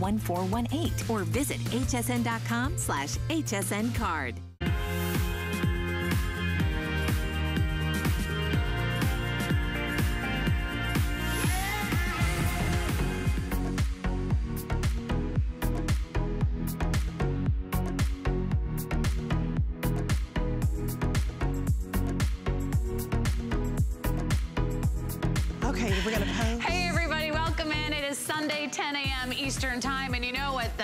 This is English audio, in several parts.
1418 or visit hsn.com slash hsn card. Eastern time, and you know what? means,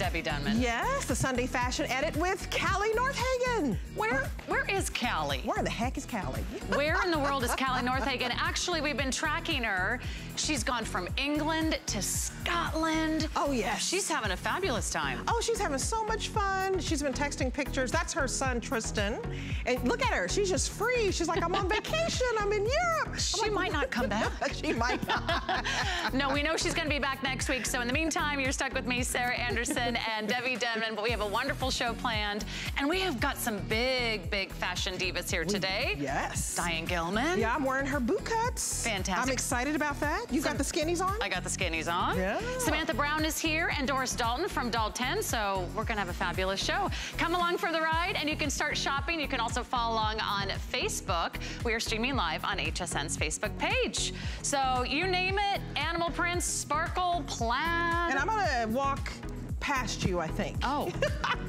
Debbie Denmon. Yes, the Sunday Fashion Edit with Callie Northagen. Where where is Callie? Where the heck is Callie? Where in the world is Callie Northagen? Actually, we've been tracking her. She's gone from England to Scotland. Oh, yes. She's having a fabulous time. Oh, she's having so much fun. She's been texting pictures. That's her son, Tristan. And look at her, she's just free. She's like, I'm on vacation, I'm in Europe. She like, might not come back. she might not. No, we know she's gonna be back next week. So in the meantime, you're stuck with me, Sarah Anderson and Debbie Denmon, but we have a wonderful show planned. And we have got some big, big fashion divas here today. yes. Diane Gilman. Yeah, I'm wearing her boot cuts. Fantastic. I'm excited about that. You got the skinnies on? I got the skinnies on. Yeah. Samantha Brown is here and Doris Dalton from Doll 10, so we're gonna have a fabulous show. Come along for the ride and you can start shopping. You can also follow along on Facebook. We are streaming live on HSN's Facebook page. So you name it, animal prints, sparkle, plaid. and I'm gonna walk past you, I think. Oh,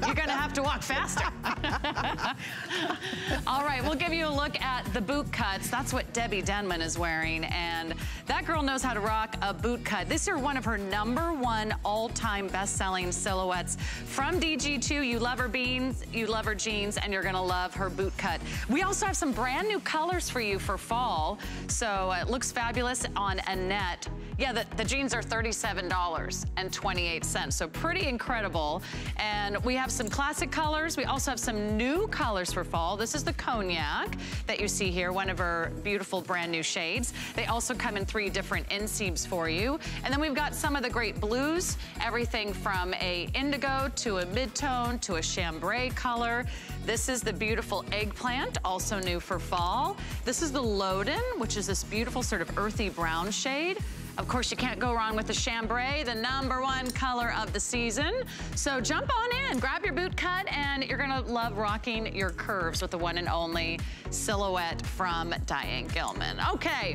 you're gonna have to walk faster. All right, we'll give you a look at the boot cuts. That's what Debbie Denmon is wearing, and that girl knows how to rock a boot cut. This are one of her number one all-time best-selling silhouettes from DG2. You love her beans, you love her jeans, and you're gonna love her boot cut. We also have some brand new colors for you for fall, so it looks fabulous on Annette. Yeah, the, the jeans are $37.28, so pretty incredible. And we have some classic colors. We also have some new colors for fall. This is the cognac that you see here, one of our beautiful brand new shades. They also come in three different inseams for you. And then we've got some of the great blues, everything from a indigo to a mid-tone to a chambray color. This is the beautiful eggplant, also new for fall. This is the Loden, which is this beautiful sort of earthy brown shade. Of course, you can't go wrong with the chambray, the number one color of the season. So jump on in, grab your boot cut, and you're gonna love rocking your curves with the one and only silhouette from Diane Gilman. Okay,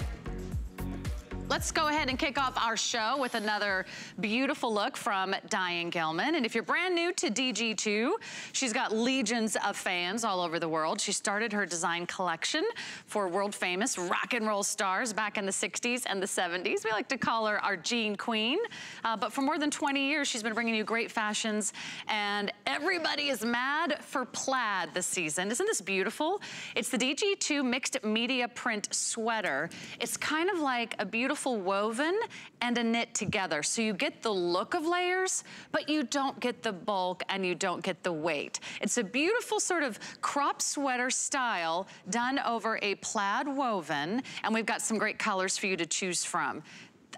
Let's go ahead and kick off our show with another beautiful look from Diane Gilman. And if you're brand new to DG2, she's got legions of fans all over the world. She started her design collection for world famous rock and roll stars back in the 60s and the 70s. We like to call her our Jean Queen. Uh, but for more than 20 years, she's been bringing you great fashions and everybody is mad for plaid this season. Isn't this beautiful? It's the DG2 mixed media print sweater. It's kind of like a beautiful woven and a knit together. So you get the look of layers, but you don't get the bulk and you don't get the weight. It's a beautiful sort of crop sweater style done over a plaid woven, and we've got some great colors for you to choose from.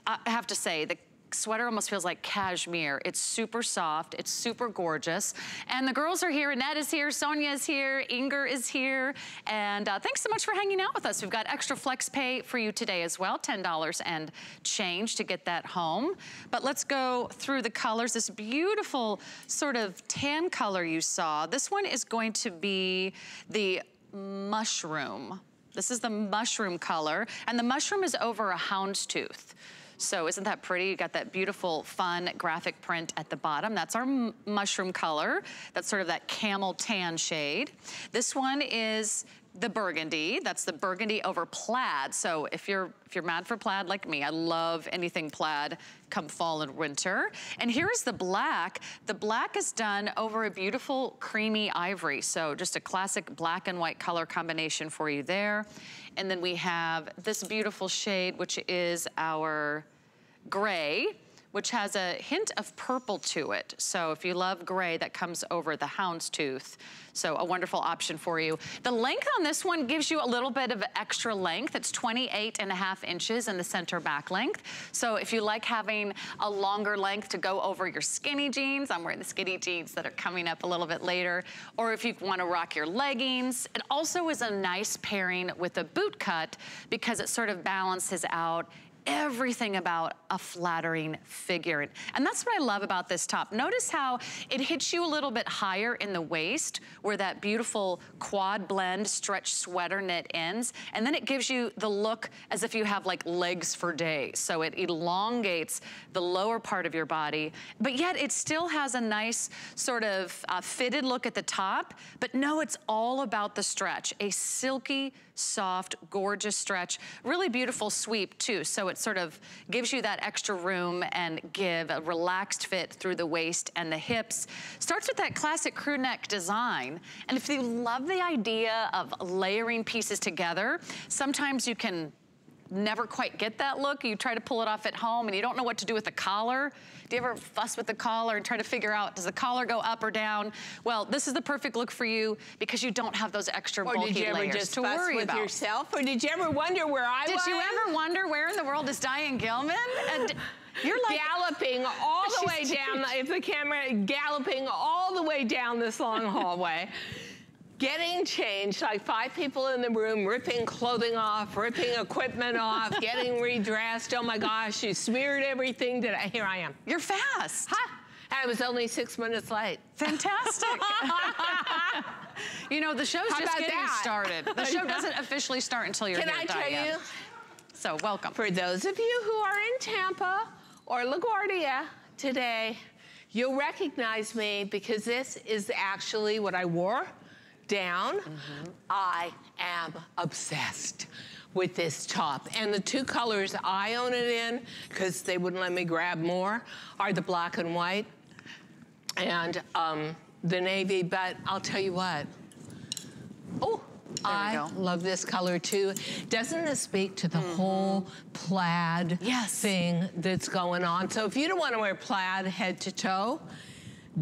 I have to say, the sweater almost feels like cashmere. It's super soft, it's super gorgeous. And the girls are here, Annette is here, Sonia is here, Inger is here. And uh, thanks so much for hanging out with us. We've got extra flex pay for you today as well, $10 and change to get that home. But let's go through the colors. This beautiful sort of tan color you saw. This one is going to be the mushroom. This is the mushroom color, and the mushroom is over a houndstooth. So isn't that pretty? You got that beautiful, fun graphic print at the bottom. That's our mushroom color. That's sort of that camel tan shade. This one is the burgundy. That's the burgundy over plaid. So if you're if you're mad for plaid like me, I love anything plaid come fall and winter. And here's the black. The black is done over a beautiful creamy ivory. So just a classic black and white color combination for you there. And then we have this beautiful shade, which is our gray which has a hint of purple to it. So if you love gray, that comes over the houndstooth. So a wonderful option for you. The length on this one gives you a little bit of extra length. It's 28 and a half inches in the center back length. So if you like having a longer length to go over your skinny jeans, I'm wearing the skinny jeans that are coming up a little bit later, or if you wanna rock your leggings, it also is a nice pairing with a boot cut because it sort of balances out everything about a flattering figure. And that's what I love about this top. Notice how it hits you a little bit higher in the waist where that beautiful quad blend stretch sweater knit ends. And then it gives you the look as if you have like legs for days. So it elongates the lower part of your body, but yet it still has a nice sort of uh, fitted look at the top. But no, it's all about the stretch. A silky, soft, gorgeous stretch. Really beautiful sweep too. So sort of gives you that extra room and give a relaxed fit through the waist and the hips. Starts with that classic crew neck design. And if you love the idea of layering pieces together, sometimes you can never quite get that look. You try to pull it off at home and you don't know what to do with the collar. Do you ever fuss with the collar and try to figure out, does the collar go up or down? Well, this is the perfect look for you because you don't have those extra or bulky did you ever layers just to fuss worry with about. yourself? Or did you ever wonder where I Did was? Did you ever wonder where in the world is Diane Gilman? And you're like galloping all the way down, if the camera, galloping all the way down this long hallway. Getting changed, like five people in the room, ripping clothing off, ripping equipment off, getting redressed. Oh my gosh, you smeared everything. Did I? Here I am. You're fast. Ha! I was only six minutes late. Fantastic. you know, the show's How just getting that? started. The show doesn't officially start until you're Can here, I tell Diane. you? So welcome. For those of you who are in Tampa or LaGuardia today, you'll recognize me because this is actually what I wore down. Mm-hmm. I am obsessed with this top. And the two colors I own it in, because they wouldn't let me grab more, are the black and white and um, the navy. But I'll tell you what, oh, I go. love this color too. Doesn't this speak to the whole plaid. Yes. thing that's going on? So if you don't want to wear plaid head to toe,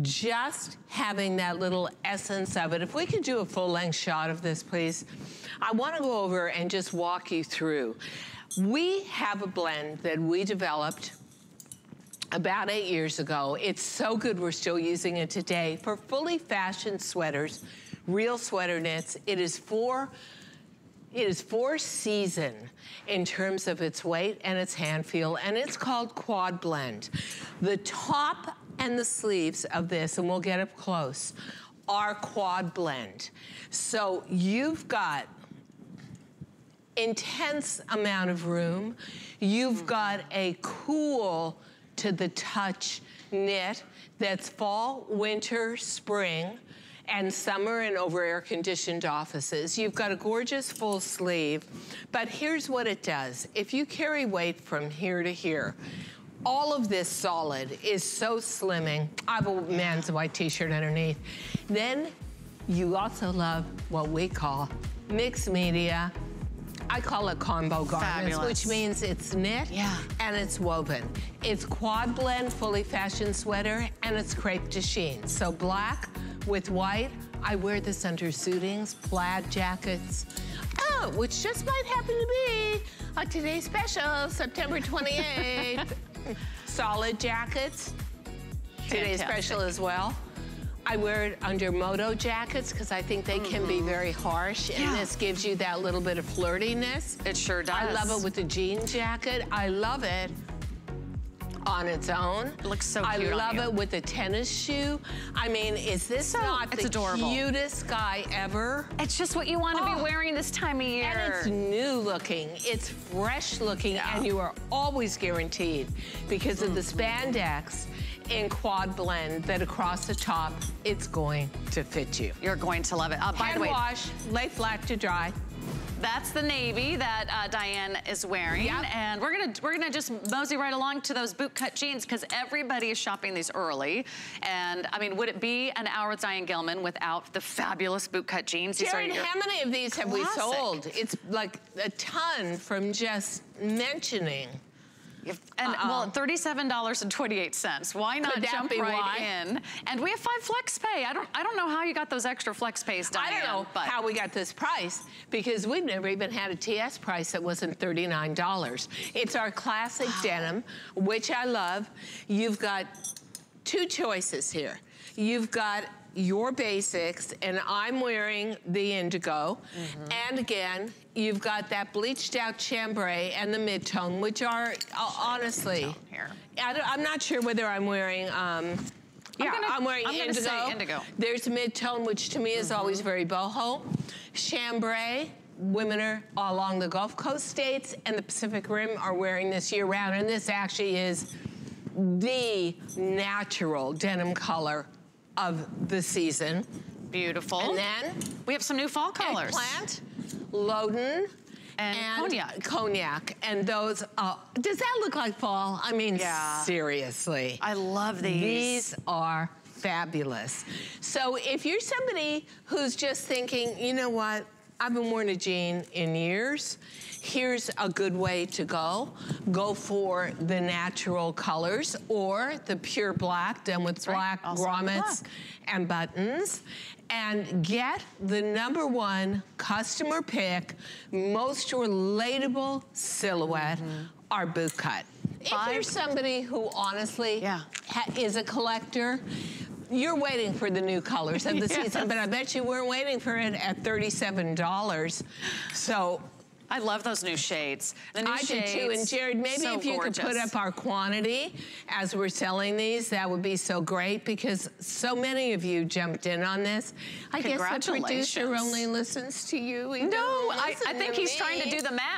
just having that little essence of it. If we could do a full length shot of this, please. I want to go over and just walk you through. We have a blend that we developed about eight years ago. It's so good we're still using it today for fully fashioned sweaters, real sweater knits. It is for it is for season in terms of its weight and its hand feel, and it's called Quad Blend. The top and the sleeves of this, and we'll get up close, are Quad Blend. So you've got intense amount of room. You've got a cool to the touch knit that's fall, winter, spring, and summer and over air conditioned offices. You've got a gorgeous full sleeve, but here's what it does. If you carry weight from here to here, all of this solid is so slimming. I have a man's white t-shirt underneath. Then you also love what we call mixed media. I call it combo garments, Fabulous. which means it's knit Yeah. and it's woven. It's quad blend, fully fashioned sweater, and it's crepe de chine. So black with white. I wear this under suitings, plaid jackets. Oh, which just might happen to be a today's special, September 28th. Solid jackets. Today's Fantastic. special as well. I wear it under moto jackets because I think they can be very harsh, and Mm-hmm. This gives you that little bit of flirtiness. It sure does. I love it with the jean jacket. I love it on its own. It looks so I cute on love it with a tennis shoe. I mean, is this So- not it's the adorable. cutest guy ever? It's just what you want to Oh. be wearing this time of year. And it's new looking, it's fresh looking, Yeah. and you are always guaranteed because of the Mm-hmm. spandex in quad blend that across the top, it's going to fit you. You're going to love it. Uh, by Hand the way, wash, lay flat to dry. That's the navy that uh, Diane is wearing. Yep. And we're gonna we're gonna just mosey right along to those bootcut jeans because everybody is shopping these early. And I mean, would it be an hour with Diane Gilman without the fabulous bootcut jeans? These are Jared, your- how many of these have we sold? It's like a ton from just mentioning. And Uh-oh. well, thirty-seven dollars and twenty-eight cents. Why not jump right why? in? And we have five flex pay. I don't I don't know how you got those extra flex pays, Diane. I don't know but how we got this price because we've never even had a TS price that wasn't $39. It's our classic denim, which I love. You've got two choices here. You've got your basics, and I'm wearing the indigo. Mm-hmm. And again, you've got that bleached out chambray and the mid-tone, which are uh, honestly, here. I am not sure whether I'm wearing, um, yeah, gonna- I'm wearing I'm indigo. indigo. There's mid-tone, which to me is always Mm-hmm. very boho. Chambray, women are along the Gulf Coast states and the Pacific Rim are wearing this year round, and this actually is the natural denim color of the season. Beautiful. And then we have some new fall colors. eggplant, Loden, And cognac. Cognac. And those, uh, does that look like fall? I mean, Yeah. seriously. I love these. These are fabulous. So if you're somebody who's just thinking, you know what, I've been wearing a jean in years, here's a good way to go. Go for the natural colors or the pure black done with right, black grommets and buttons and get the number one customer pick, most relatable silhouette, mm-hmm. our boot cut. If Five- you're somebody who honestly Yeah. ha- is a collector, you're waiting for the new colors of the season, but I bet you weren't waiting for it at $37. So I love those new shades. The new I do too. And Jared, maybe so if you could put up our quantity as we're selling these, that would be so great because so many of you jumped in on this. I guess the producer only listens to you. No, I, I think he's trying to do the math.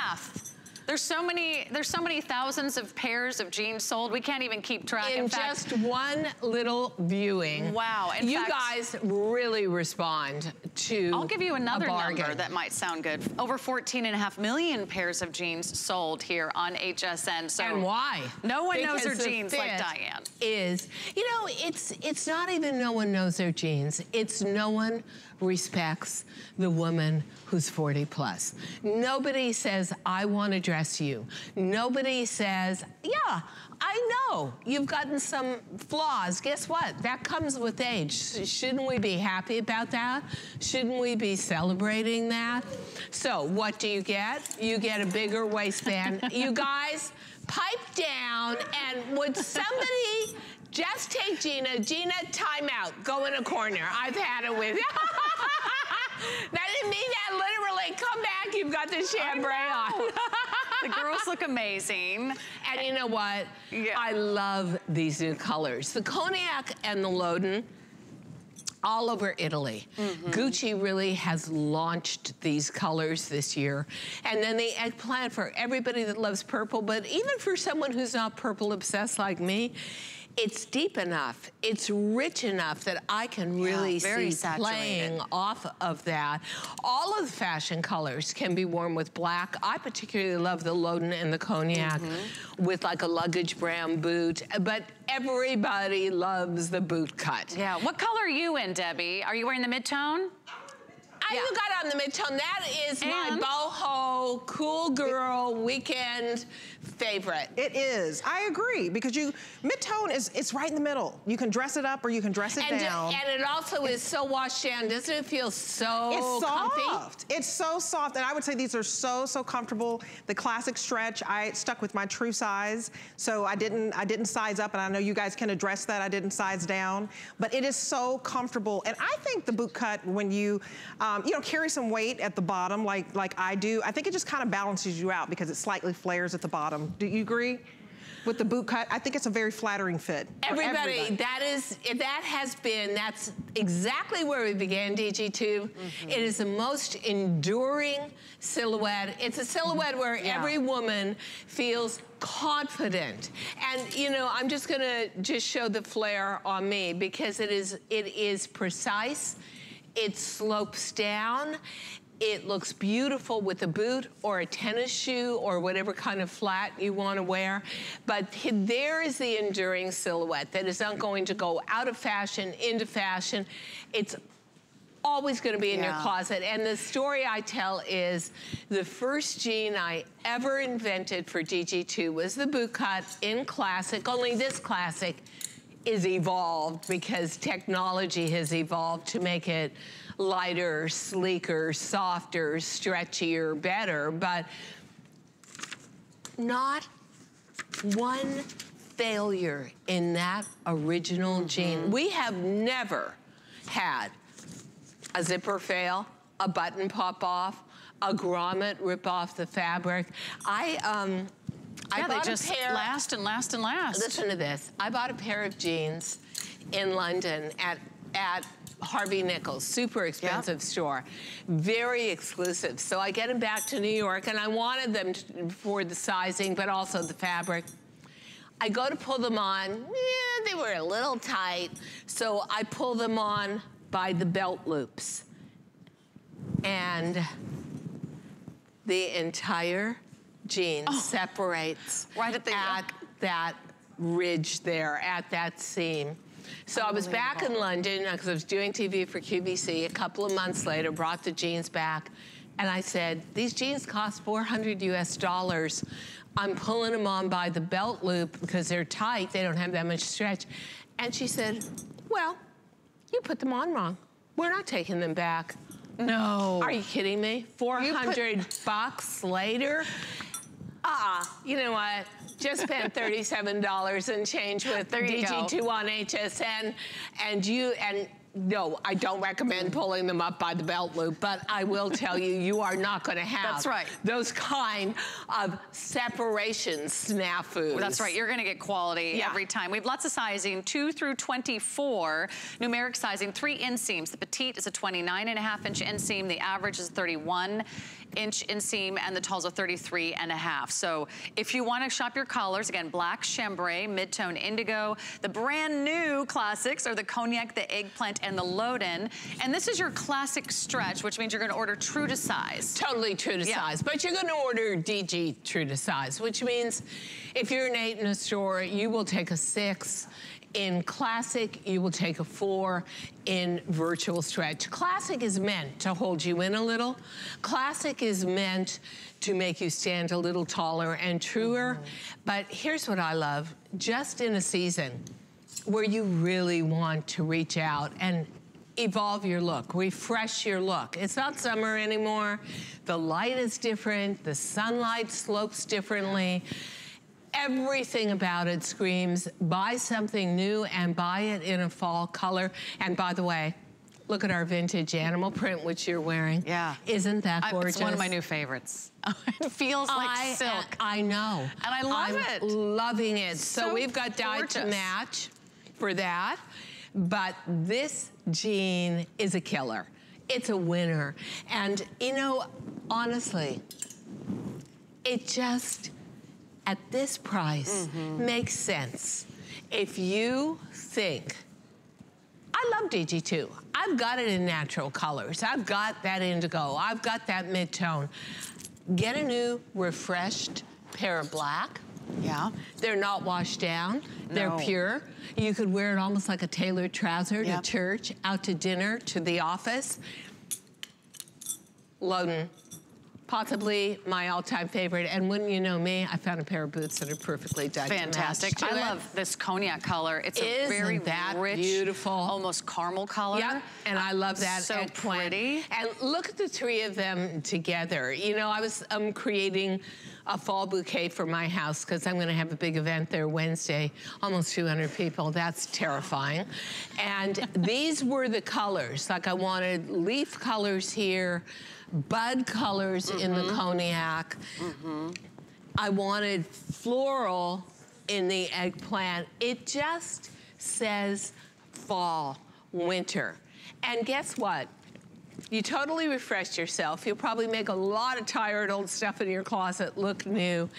There's so many, there's so many thousands of pairs of jeans sold. We can't even keep track. in, fact, just one little viewing. Wow, in you fact- guys really respond to I'll give you another number that might sound good. Over 14 and a half million pairs of jeans sold here on HSN. So and why? No one knows Because their jeans like Diane. Is you know, it's it's not even no one knows their jeans. It's no one respects the woman who's 40 plus. Nobody says, I want to dress you. Nobody says, yeah, I know you've gotten some flaws. Guess what? That comes with age. Shouldn't we be happy about that? Shouldn't we be celebrating that? So, what do you get? You get a bigger waistband. you guys, pipe down and would somebody just take Gina? Gina, time out. Go in a corner. I've had it with you. That didn't mean that literally. Come back. You've got the chambray on. The girls look amazing. And you know what? Yeah. I love these new colors. The cognac and the Loden, all over Italy. Mm-hmm. Gucci really has launched these colors this year. And then the eggplant for everybody that loves purple, but even for someone who's not purple obsessed like me, it's deep enough, it's rich enough that I can really very see saturated. playing off of that. All of the fashion colors can be worn with black. I particularly love the Loden and the cognac Mm-hmm. with like a luggage brown boot, but everybody loves the boot cut. Yeah. What color are you in, Debbie? Are you wearing the mid-tone? I Yeah. even got on the mid-tone. That is my boho, cool girl weekend favorite. It is. I agree because you mid-tone is it's right in the middle. You can dress it up or you can dress it And, down. and it also is so washed down. Doesn't it feel so It's comfy? soft. It's so soft, and I would say these are so so comfortable. The classic stretch. I stuck with my true size, so I didn't I didn't size up, and I know you guys can address that. I didn't size down, but it is so comfortable. And I think the boot cut when you um, you know carry some weight at the bottom like like I do, I think it just kind of balances you out because it slightly flares at the bottom. Do you agree? With the boot cut, I think it's a very flattering fit. Everybody, everybody. that is, that has been, that's exactly where we began DG2. Mm-hmm. It is the most enduring silhouette. It's a silhouette where Yeah. every woman feels confident. And you know, I'm just gonna just show the flare on me because it is, it is precise. It slopes down. It looks beautiful with a boot or a tennis shoe or whatever kind of flat you want to wear. But there is the enduring silhouette that is not going to go out of fashion, into fashion. It's always going to be in your closet. And the story I tell is the first jean I ever invented for DG2 was the boot cut in classic, only this classic is evolved because technology has evolved to make it lighter, sleeker, softer, stretchier, better. But not one failure in that original jean. We have never had a zipper fail, a button pop off, a grommet rip off the fabric. I, um, I Yeah, they bought a just pair- last and last and last. Listen to this. I bought a pair of jeans in London at, at Harvey Nichols, super expensive store, very exclusive. So I get them back to New York and I wanted them to, for the sizing, but also the fabric. I go to pull them on, yeah, they were a little tight. So I pull them on by the belt loops. And the entire jean separates Right at the- at that ridge there, at that seam. So I was back in London because I was doing TV for QVC. A couple of months later, brought the jeans back, and I said, "These jeans cost 400 US dollars. I'm pulling them on by the belt loop because they're tight. They don't have that much stretch." And she said, "Well, you put them on wrong. We're not taking them back." no. Are you kidding me? 400 bucks later? Ah, you know what? Just spent $37 and change with There. DG2 on HSN. And you, and no, I don't recommend pulling them up by the belt loop, but I will tell you, you are not gonna have That's right. those kind of separation snafus. That's right. You're going to get quality Yeah. every time. We have lots of sizing, 2 through 24. Numeric sizing, three inseams. The petite is a 29 and a half inch inseam. The average is 31 inch inseam and the tall's a 33 and a half. So if you want to shop your collars, again, black chambray, mid-tone indigo. The brand new classics are the cognac, the eggplant, and the Loden. And this is your classic stretch, which means you're going to order true to size. Totally true to Yeah. size. But you're gonna order DG true to size, which means if you're an eight in a store, you will take a six. In classic, you will take a four in virtual stretch. Classic is meant to hold you in a little. Classic is meant to make you stand a little taller and truer. Mm-hmm. But here's what I love, just in a season where you really want to reach out and evolve your look, refresh your look. It's not summer anymore. The light is different. The sunlight slopes differently. Everything about it screams, buy something new and buy it in a fall color. And by the way, look at our vintage animal print, which you're wearing. Yeah. Isn't that I- gorgeous? It's one of my new favorites. it feels like I, silk. I know. And I love I'm it. loving it. So, So we've got dyed to match for that. But this jean is a killer. It's a winner. And you know, honestly, it just at this price Mm-hmm. makes sense. If you think I love DG2. I've got it in natural colors. I've got that indigo. I've got that mid-tone. Get a new refreshed pair of black. Yeah. They're not washed down. They're No. pure. You could wear it almost like a tailored trouser Yep. to church, out to dinner, to the office. Loden, possibly my all-time favorite. And wouldn't you know me, I found a pair of boots that are perfectly match Fantastic. I it. love this cognac color. It's a Isn't very that rich, beautiful? almost caramel color. Yep, and I love that So eggplant. pretty. And look at the three of them together. You know, I was um, creating a fall bouquet for my house because I'm going to have a big event there Wednesday. Almost 200 people. That's terrifying. And these were the colors. Like I wanted leaf colors here, bud colors in Mm-hmm. the cognac. I wanted floral in the eggplant. It just says fall, winter. And guess what? You totally refreshed yourself. You'll probably make a lot of tired old stuff in your closet look new.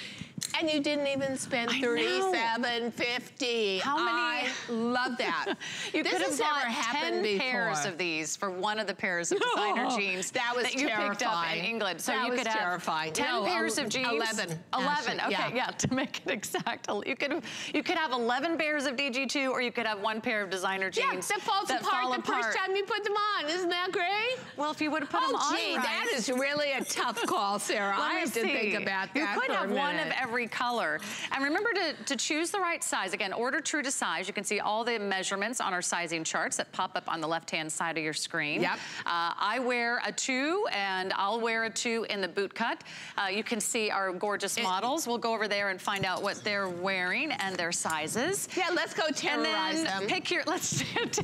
And you didn't even spend thirty-seven fifty. How many- I love that. You this could have never 10 happened before. pairs of these for one of the pairs of designer jeans that was you picked up in. England. So That you was could have terrifying. 10 No, pairs of jeans. 11, 11, actually, okay, yeah. yeah. to make it exact. You could you could have 11 pairs of DG2 or you could have one pair of designer jeans Yeah, that falls that apart fall the first time you put them on. Isn't that great? Well, if you would have put oh, them on gee, right. that is really a tough call, Sarah. I have to think about that You could have one of minute. Every color. And remember to, to choose the right size. Again, order true to size. You can see all the measurements on our sizing charts that pop up on the left-hand side of your screen. Yep. Uh, I wear a two, and I'll wear a two in the boot cut. Uh, you can see our gorgeous models. We'll go over there and find out what they're wearing and their sizes. Yeah, let's go terrorize them. pick your, let's do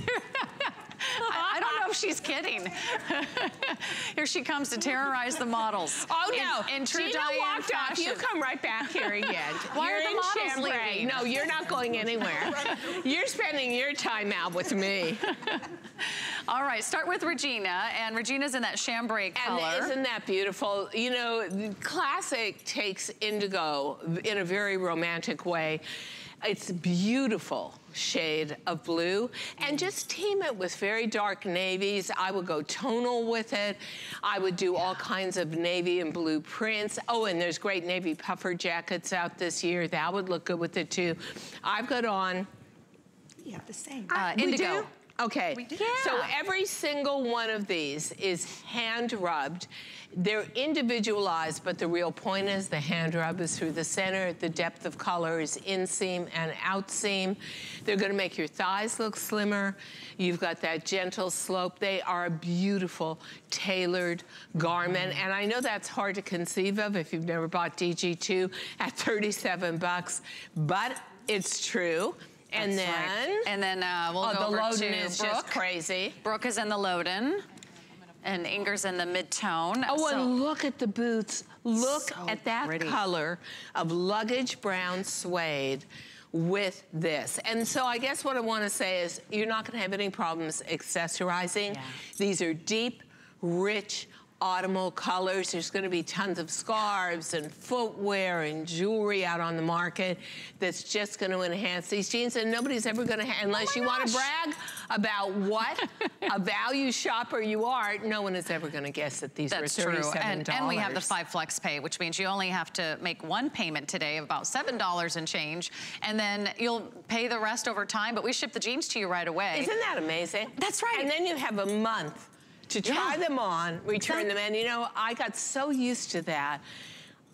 I, I, don't know if she's kidding. here she comes to terrorize the models. Oh no! In, in true Gina Diane walked fashion. off. You come right back here again. Why you're are the in models Chambray. leaving? No, you're not going anywhere. you're spending your time out with me. All right, start with Regina, and Regina's in that chambray color. And isn't that beautiful? You know, classic takes indigo in a very romantic way. It's beautiful shade of blue and just team it with very dark navies. I would go tonal with it. I would do all kinds of navy and blue prints. Oh, and there's great navy puffer jackets out this year. That would look good with it too. I've got on. You have the same. Uh, We indigo. do? Okay. Yeah. So every single one of these is hand rubbed. They're individualized, but the real point is the hand rub is through the center. The depth of color is inseam and outseam. They're gonna make your thighs look slimmer. You've got that gentle slope. They are a beautiful, tailored garment. And I know that's hard to conceive of if you've never bought DG2 at 37 bucks, but it's true. And That's then, right. And then uh, we'll oh, go the over Loden to is Brooke. just crazy. Brooke is in the Loden, and Inger's in the mid-tone. Oh, So- and look at the boots. Look So at that pretty. color of luggage brown suede with this. And so I guess what I want to say is you're not going to have any problems accessorizing. Yeah. These are deep, rich, autumnal colors. There's going to be tons of scarves and footwear and jewelry out on the market that's just going to enhance these jeans. And nobody's ever going to, unless oh you want to brag about what a value shopper you are, no one is ever going to guess that these That's are $37. true. And, and we have the five flex pay, which means you only have to make one payment today of about $7 and change, and then you'll pay the rest over time, but we ship the jeans to you right away. Isn't that amazing? That's right. And then you have a month to try Yeah. them on, return them. And you know, I got so used to that.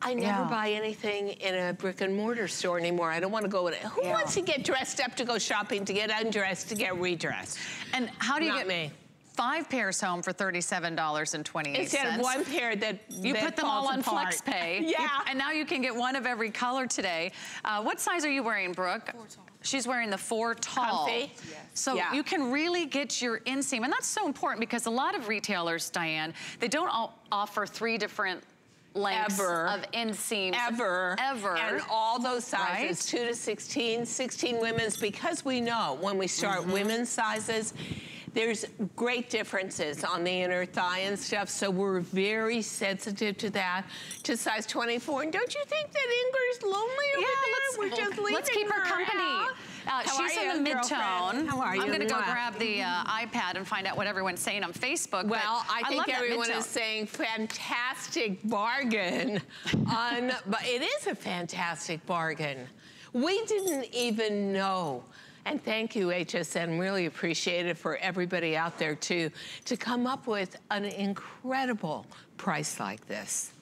I never Yeah. buy anything in a brick and mortar store anymore. I don't want to go in. Who Yeah. wants to get dressed up to go shopping, to get undressed, to get redressed? And how do you Not get me. five pairs home for $37.28? Instead of one pair that You that put them all falls on apart. flex pay. Yeah. And now you can get one of every color today. Uh, what size are you wearing, Brooke? Four tall. She's wearing the four tall. Comfy? Yes. So Yeah. you can really get your inseam. And that's so important because a lot of retailers, Diane, they don't all offer three different lengths Ever. of inseams. ever. Ever. And all those sizes, Right? 2 to 16, 16 women's, because we know when we start Mm-hmm. women's sizes, there's great differences on the inner thigh and stuff, so we're very sensitive to that, to size 24. And don't you think that Inger's lonely over Yeah, there? let's, we're just leaving let's keep her company. out. Uh, she's in the mid-tone. How are you? I'm gonna go grab the uh, iPad and find out what everyone's saying on Facebook. but Well, I think that everyone is saying fantastic bargain. on, but it is a fantastic bargain. We didn't even know. And thank you, HSN. Really appreciate it for everybody out there too to come up with an incredible price like this.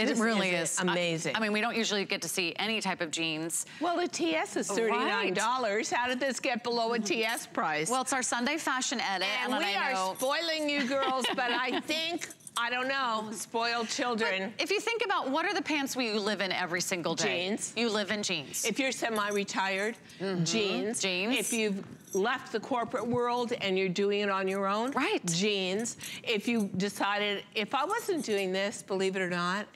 It This really is is amazing. I, I mean, we don't usually get to see any type of jeans. Well, the TS is $39. How did this get below a TS price? Well, it's our Sunday fashion edit, and and, we I are know. spoiling you girls, but I think, I don't know, spoiled children. If you think about what are the pants we live in every single day? Jeans. You live in jeans. If you're semi-retired, mm-hmm. jeans. Jeans. If you've left the corporate world and you're doing it on your own, Right. Jeans. If you decided, if I wasn't doing this, believe it or not,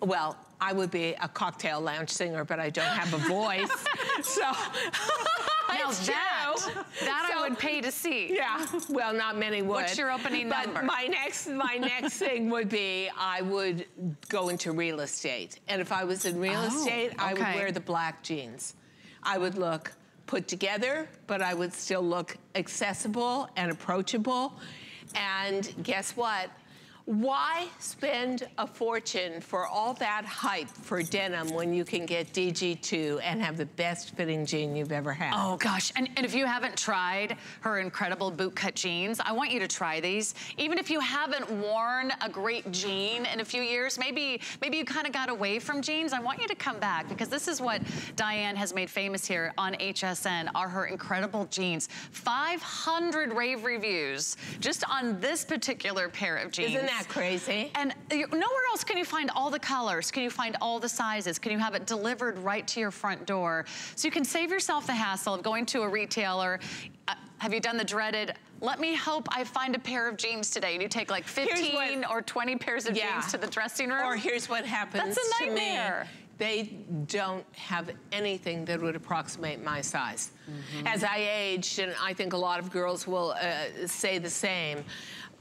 well, I would be a cocktail lounge singer, but I don't have a voice. so now that, true. that So- I would pay to see. yeah, well, not many would. What's your opening but number? My next, my next thing would be I would go into real estate, and if I was in real Oh, estate, I would wear the black jeans. I would look put together, but I would still look accessible and approachable. And guess what? Why spend a fortune for all that hype for denim when you can get DG2 and have the best fitting jean you've ever had? Oh gosh, and, and if you haven't tried her incredible bootcut jeans, I want you to try these. Even if you haven't worn a great jean in a few years, maybe maybe you kind of got away from jeans, I want you to come back because this is what Diane has made famous here on HSN, are her incredible jeans. 500 rave reviews just on this particular pair of jeans. That crazy? And you- nowhere else can you find all the colors. Can you find all the sizes? Can you have it delivered right to your front door? So you can save yourself the hassle of going to a retailer. Uh, have you done the dreaded, let me hope I find a pair of jeans today. And you take like 15 what, or 20 pairs of yeah. jeans to the dressing room. Or here's what happens That's a nightmare. They don't have anything that would approximate my size. Mm -hmm. As I aged, and I think a lot of girls will uh, say the same,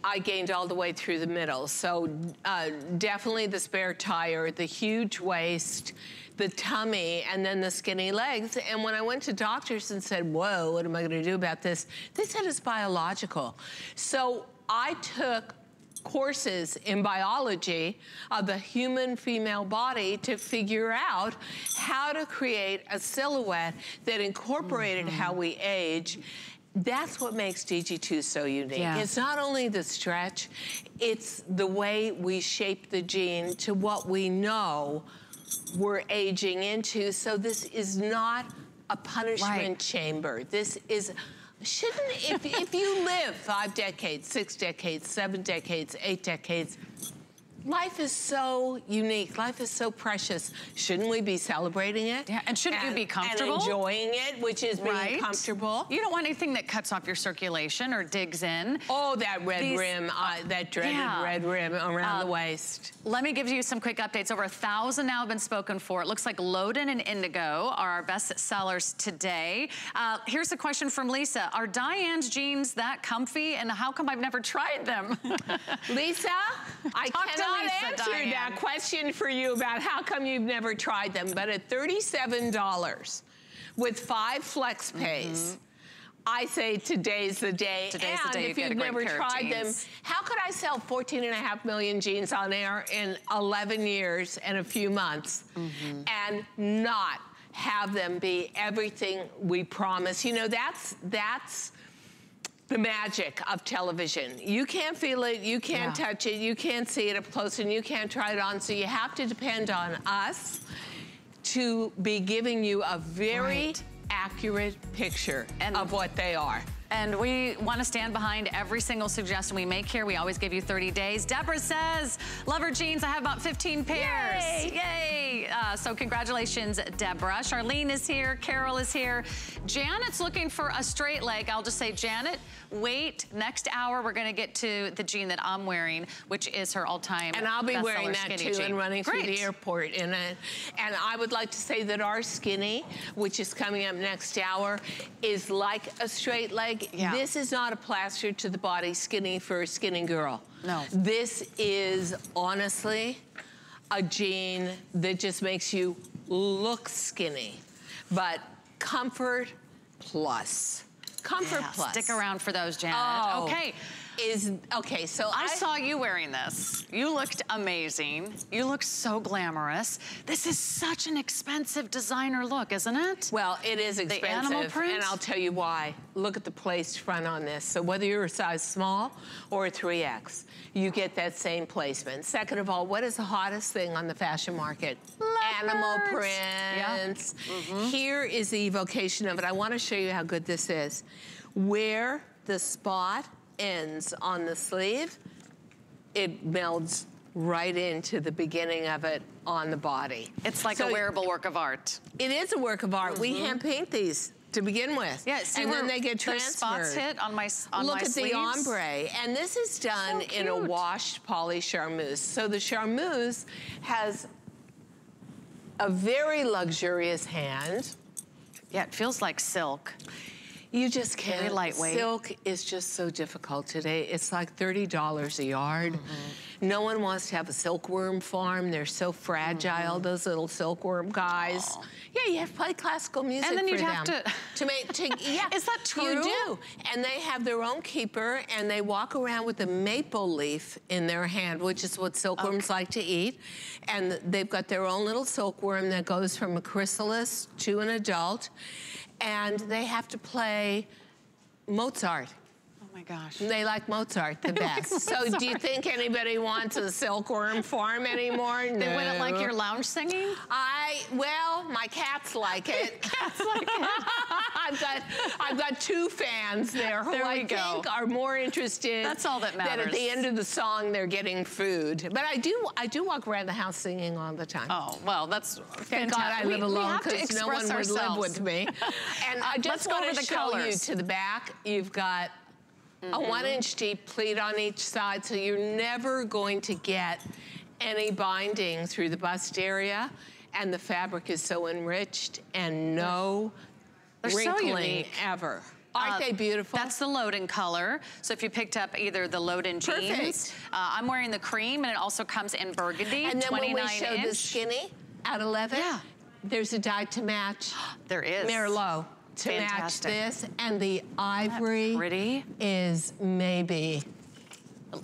I gained all the way through the middle. So uh, definitely the spare tire, the huge waist, the tummy, and then the skinny legs. And when I went to doctors and said, whoa, what am I gonna do about this? They said it's biological. So I took courses in biology of the human female body to figure out how to create a silhouette that incorporated mm -hmm. how we age that's what makes DG2 so unique. Yeah. It's not only the stretch, it's the way we shape the jean to what we know we're aging into. So this is not a punishment right. chamber. This is, shouldn't, if, if you live five decades, six decades, seven decades, eight decades, life is so unique. Life is so precious. Shouldn't we be celebrating it? Yeah, and shouldn't and, you be comfortable? And enjoying it, which is being right? comfortable. You don't want anything that cuts off your circulation or digs in. Oh, that red These, rim, uh, that dreaded yeah. red rim around uh, the waist. Let me give you some quick updates. Over a thousand now have been spoken for. It looks like Loden and Indigo are our best sellers today. Uh, here's a question from Lisa. Are Diane's jeans that comfy and how come I've never tried them? Lisa, I cannot not answer Diane. that question for you about how come you've never tried them, but at $37 with five flex pays, mm -hmm. I say today's the day. Today's and the day if you've never tried them, how could I sell 14 and a half million jeans on air in 11 years and a few months mm -hmm. and not have them be everything we promise? You know, that's, that's, the magic of television. You can't feel it, you can't yeah. touch it, you can't see it up close, and you can't try it on, so you have to depend on us to be giving you a very right. accurate picture and of what they are. And we want to stand behind every single suggestion we make here. We always give you 30 days. Deborah says, love her jeans. I have about 15 pairs. Yay! Yay! Uh, so congratulations, Deborah. Charlene is here. Carol is here. Janet's looking for a straight leg. I'll just say, Janet, wait. Next hour, we're going to get to the jean that I'm wearing, which is her all-time And I'll be wearing that too jean. and running Great. through the airport in it. And I would like to say that our skinny, which is coming up next hour, is like a straight leg yeah. this is not a plaster to the body skinny for a skinny girl. No. This is honestly a jean that just makes you look skinny, but comfort plus. Comfort yeah, plus. Stick around for those, Janet. Oh. Okay is, okay, so I, I, saw you wearing this. You looked amazing. You look so glamorous. This is such an expensive designer look, isn't it? Well, it is expensive. The animal print? And I'll tell you why. Look at the placed front on this. So whether you're a size small or a 3X, you get that same placement. Second of all, what is the hottest thing on the fashion market? Animal prints. Yeah. Mm -hmm. Here is the evocation of it. I want to show you how good this is. Where the spot ends on the sleeve, it melds right into the beginning of it on the body. It's like so a wearable work of art. It is a work of art. Mm -hmm. We mm-hmm. hand paint these to begin with. Yeah, see and then they get transferred. spots hit on my on Look my at sleeves. the ombre, and this is done so in a washed poly charmeuse. So the charmeuse has a very luxurious hand. Yeah, it feels like silk. You just can't. Very lightweight. Silk is just so difficult today. It's like $30 a yard. Mm -hmm. No one wants to have a silkworm farm. They're so fragile, mm -hmm. those little silkworm guys. Aww. Yeah, you have to play classical music And then you'd have to... to make, to, yeah. Is that true? You do. And they have their own keeper, and they walk around with a maple leaf in their hand, which is what silkworms okay. like to eat. And they've got their own little silkworm that goes from a chrysalis to an adult and they have to play Mozart. Oh my gosh. They like Mozart the best. so do you think anybody wants a silkworm farm anymore? No. They wouldn't like your lounge singing? I, well, my cats like it. cats like it. I've got, I've got two fans there who There I go. think are more interested. That's all that matters. That at the end of the song, they're getting food. But I do, I do walk around the house singing all the time. Oh, well, that's Thank God I live We- alone because no one express would live ourselves. with me. And I just Let's go want to the show colors. You to the back. You've got a one-inch deep pleat on each side, so you're never going to get any binding through the bust area. And the fabric is so enriched and no They're so wrinkling unique. ever. Aren't Uh, they beautiful? That's the Loden color. So if you picked up either the Loden jeans, uh, I'm wearing the cream, and it also comes in burgundy, and then when we show inch. the skinny at 11, Yeah. there's a dye to match. There is. Merlot to Fantastic. match this, and the ivory pretty? is maybe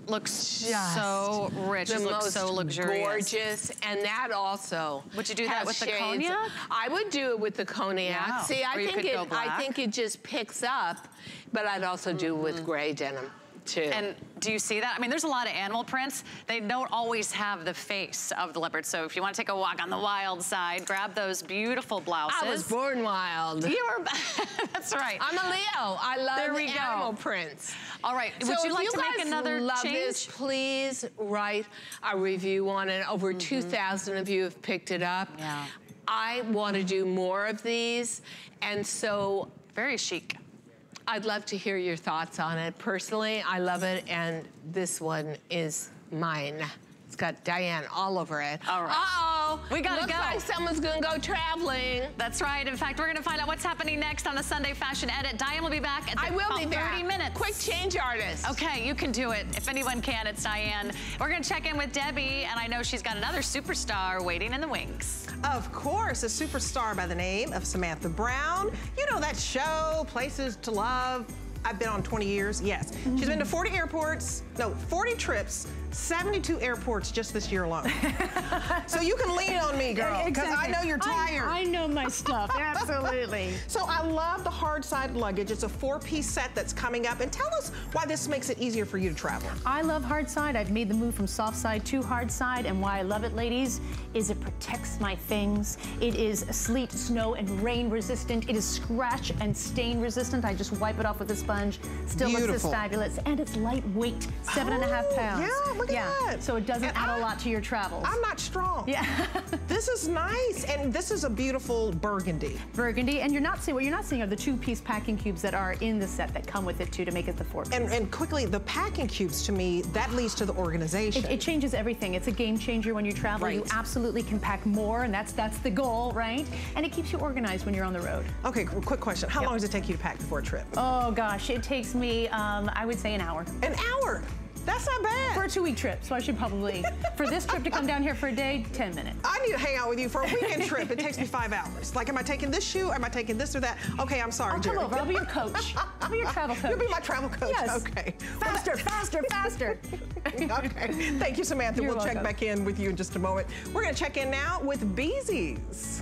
Looks just so rich. the It looks so luxurious. gorgeous, and that also. Would you do that with the shades. cognac? I would do it with the cognac. Yeah. See, I Or you think it. I think it just picks up, but I'd also do with gray denim too. And do you see that? I mean, there's a lot of animal prints. They don't always have the face of the leopard. So if you want to take a walk on the wild side, grab those beautiful blouses. I was born wild. You were, that's right. I'm a Leo. I love There we the go. animal prints. All right, So would you like you to make another love change? this, please write a review on it. Over mm-hmm. 2,000 of you have picked it up. Yeah. I want to do more of these, and so Very chic. I'd love to hear your thoughts on it. Personally, I love it, and this one is mine. It's got Diane all over it. All right. Uh-oh. We gotta Looks go. like someone's gonna go traveling. That's right. In fact, we're going to find out what's happening next on the Sunday Fashion Edit. Diane will be back in I will about be back. 30 minutes. Quick change artist. Okay, you can do it. If anyone can, it's Diane. We're going to check in with Debbie, and I know she's got another superstar waiting in the wings. Of course, a superstar by the name of Samantha Brown. You know that show, Places to Love. I've been on 20 years, yes. Mm-hmm. She's been to 40 airports, no, 40 trips, 72 airports just this year alone. so you can lean on me, girl, because I know you're tired. I, I know my stuff, absolutely. So I love the hard side luggage. It's a four-piece set that's coming up. And tell us why this makes it easier for you to travel. I love hard side. I've made the move from soft side to hard side, and why I love it, ladies, is it protects my things. It is sleet, snow, and rain resistant. It is scratch and stain resistant. I just wipe it off with a sponge. Still looks Beautiful. as fabulous, and it's lightweight, seven and a half Oh, pounds. yeah, look at yeah. that. So it doesn't And add I- a lot to your travels. I'm not strong. yeah. This is nice, and this is a beautiful burgundy. Burgundy, and you're not seeing what you're not seeing are the two-piece packing cubes that are in the set that come with it too to make it the four. And, and quickly, the packing cubes to me, that leads to the organization. It, it changes everything. It's a game changer when you travel. You absolutely can pack more, and that's that's the goal, right? And it keeps you organized when you're on the road. okay, quick question. How Yep. long does it take you to pack before a trip? Oh gosh, it takes me, um, I would say, an hour An hour. That's not bad. for a two-week trip. So I should probably, for this trip to come down here for a day, 10 minutes. I need to hang out with you for a weekend trip. It takes me five hours. Like, am I taking this shoe? Am I taking this or that? Okay, I'm sorry, I'll Jerry. come over. I'll be your coach. I'll be your travel coach. You'll be my travel coach. Yes. Okay. Faster, faster, faster. okay. Thank you, Samantha. You're we'll check back in with you in just a moment. We're going to check in now with Bzees.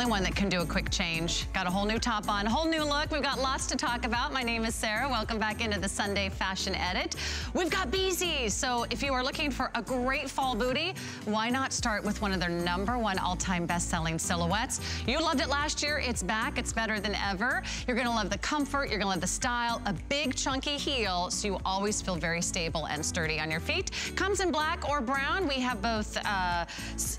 Only one that can do a quick change. Got a whole new top on, a whole new look. We've got lots to talk about. My name is Sarah. Welcome back into the Sunday Fashion Edit. We've got Bzees. So if you are looking for a great fall booty, why not start with one of their number one all-time best-selling silhouettes? You loved it last year. It's back. It's better than ever. You're gonna love the comfort. You're gonna love the style. A big chunky heel so you always feel very stable and sturdy on your feet. Comes in black or brown. We have both uh,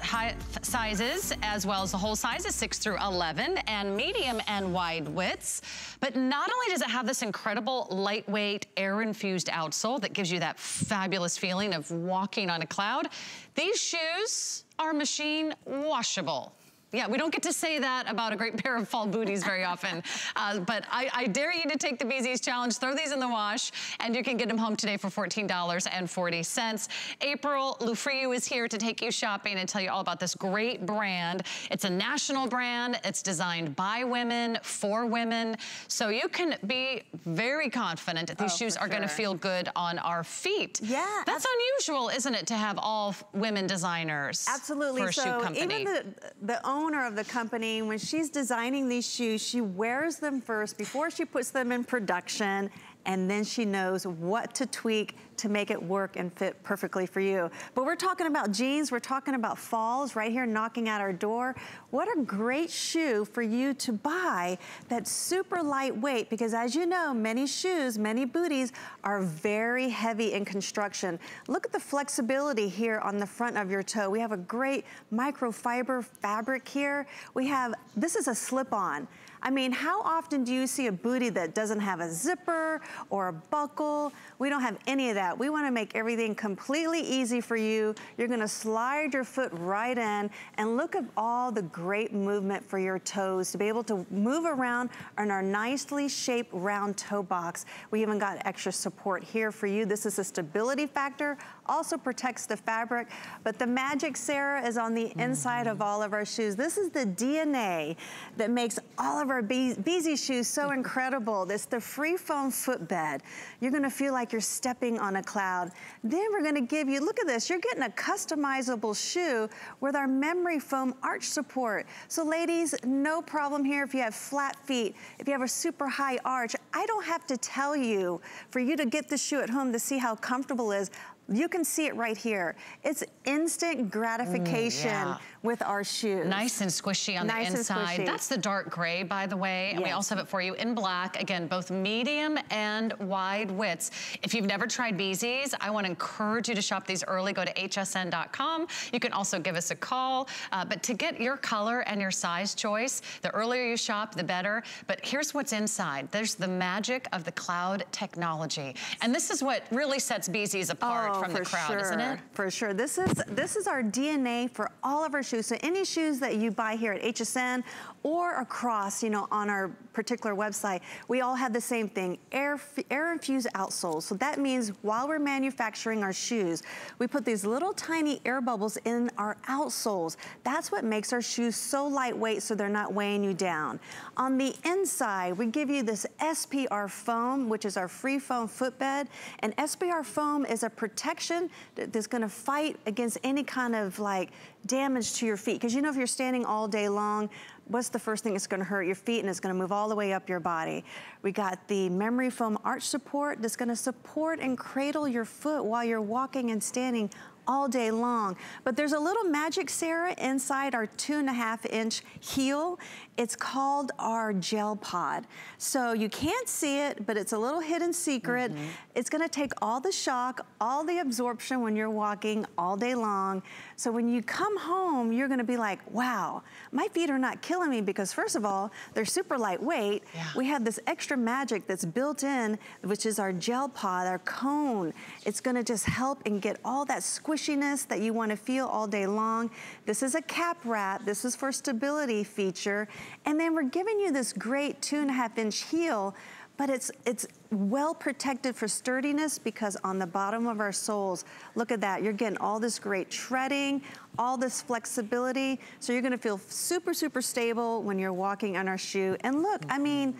high sizes as well as the whole sizes, 6 through 11 and medium and wide widths. But not only does it have this incredible lightweight air-infused outsole that gives you that fabulous feeling of walking on a cloud, these shoes are machine washable. Yeah, we don't get to say that about a great pair of fall booties very often. Uh, but I, I, dare you to take the Bzees challenge, throw these in the wash, and you can get them home today for $14.40. April Lufriu is here to take you shopping and tell you all about this great brand. It's a national brand. It's designed by women, for women. So you can be very confident that these oh, shoes are sure. gonna feel good on our feet. Yeah. That's unusual, isn't it, to have all women designers Absolutely. for a so shoe company. Even the, the owner of the company, when she's designing these shoes, she wears them first before she puts them in production and then she knows what to tweak to make it work and fit perfectly for you. But we're talking about jeans, we're talking about falls right here knocking at our door. What a great shoe for you to buy that's super lightweight because as you know, many shoes, many booties are very heavy in construction. Look at the flexibility here on the front of your toe. We have a great microfiber fabric here. We have, this is a slip-on. I mean, how often do you see a booty that doesn't have a zipper or a buckle? We don't have any of that. We wanna make everything completely easy for you. You're gonna slide your foot right in and look at all the great movement for your toes to be able to move around in our nicely shaped round toe box. We even got extra support here for you. This is a stability factor, also protects the fabric, but the magic, Sarah, is on the mm -hmm. inside of all of our shoes. This is the DNA that makes all of our Beezy shoes so incredible. This the free foam footbed. You're gonna feel like you're stepping on a cloud. Then we're gonna give you, look at this, you're getting a customizable shoe with our memory foam arch support. So ladies, no problem here if you have flat feet, if you have a super high arch. I don't have to tell you for you to get the shoe at home to see how comfortable it is. You can see it right here. It's instant gratification mm, yeah. with our shoes. Nice and squishy on nice the inside. That's the dark gray, by the way. And yes. we also have it for you in black. Again, both medium and wide widths. If you've never tried Bzees, I want to encourage you to shop these early. Go to hsn.com. You can also give us a call. Uh, but to get your color and your size choice, the earlier you shop, the better. But here's what's inside. There's the magic of the cloud technology. And this is what really sets Bzees apart. Oh Oh, from the crowd, sure, isn't it? For sure. This is this is our DNA for all of our shoes. So any shoes that you buy here at HSN or across, you know, on our particular website, we all have the same thing, air, air infused outsoles. So that means while we're manufacturing our shoes, we put these little tiny air bubbles in our outsoles. That's what makes our shoes so lightweight so they're not weighing you down. On the inside, we give you this SPR foam, which is our free foam footbed. And SPR foam is a protection that's gonna fight against any kind of like damage to your feet. Because you know if you're standing all day long, what's the first thing that's gonna hurt your feet and it's gonna move all the way up your body. We got the memory foam arch support that's gonna support and cradle your foot while you're walking and standing all day long. But there's a little magic, Sarah, inside our two and a half inch heel. It's called our gel pod. So you can't see it, but it's a little hidden secret. Mm -hmm. It's gonna take all the shock, all the absorption when you're walking all day long. So when you come home, you're gonna be like, wow, my feet are not killing me because first of all, they're super lightweight. Yeah. We have this extra magic that's built in, which is our gel pod, our cone. It's gonna just help and get all that squishiness that you wanna feel all day long. This is a cap wrap. This is for stability feature. And then we're giving you this great two and a half inch heel but it's, it's well protected for sturdiness because on the bottom of our soles, look at that, you're getting all this great treading, all this flexibility. So you're gonna feel super, super stable when you're walking on our shoe. And look, mm -hmm. I mean,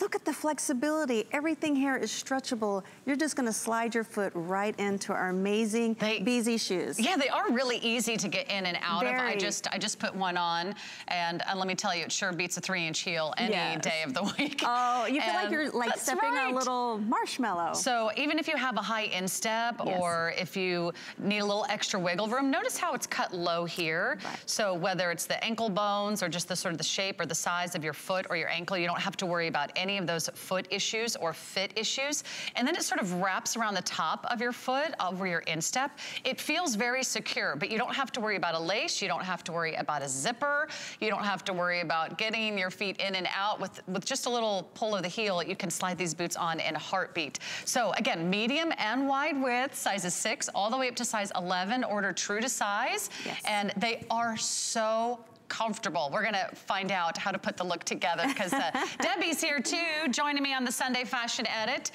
Look at the flexibility. Everything here is stretchable. You're just gonna slide your foot right into our amazing They- Beezy shoes. Yeah, they are really easy to get in and out of. I just I just put one on, and uh, let me tell you, it sure beats a three-inch heel any Yes. day of the week. Oh, you feel like you're like stepping on right. a little marshmallow. So even if you have a high instep Yes. or if you need a little extra wiggle room, notice how it's cut low here. Right. So whether it's the ankle bones or just the sort of the shape or the size of your foot or your ankle, you don't have to worry about any of those foot issues or fit issues. And then it sort of wraps around the top of your foot uh, over your instep. It feels very secure, but you don't have to worry about a lace. You don't have to worry about a zipper. You don't have to worry about getting your feet in and out with, with just a little pull of the heel. You can slide these boots on in a heartbeat. So again, medium and wide width, sizes six all the way up to size 11. Order true to size. Yes. And they are so comfortable. We're gonna find out how to put the look together because uh, Debbie's here too, joining me on the Sunday Fashion Edit.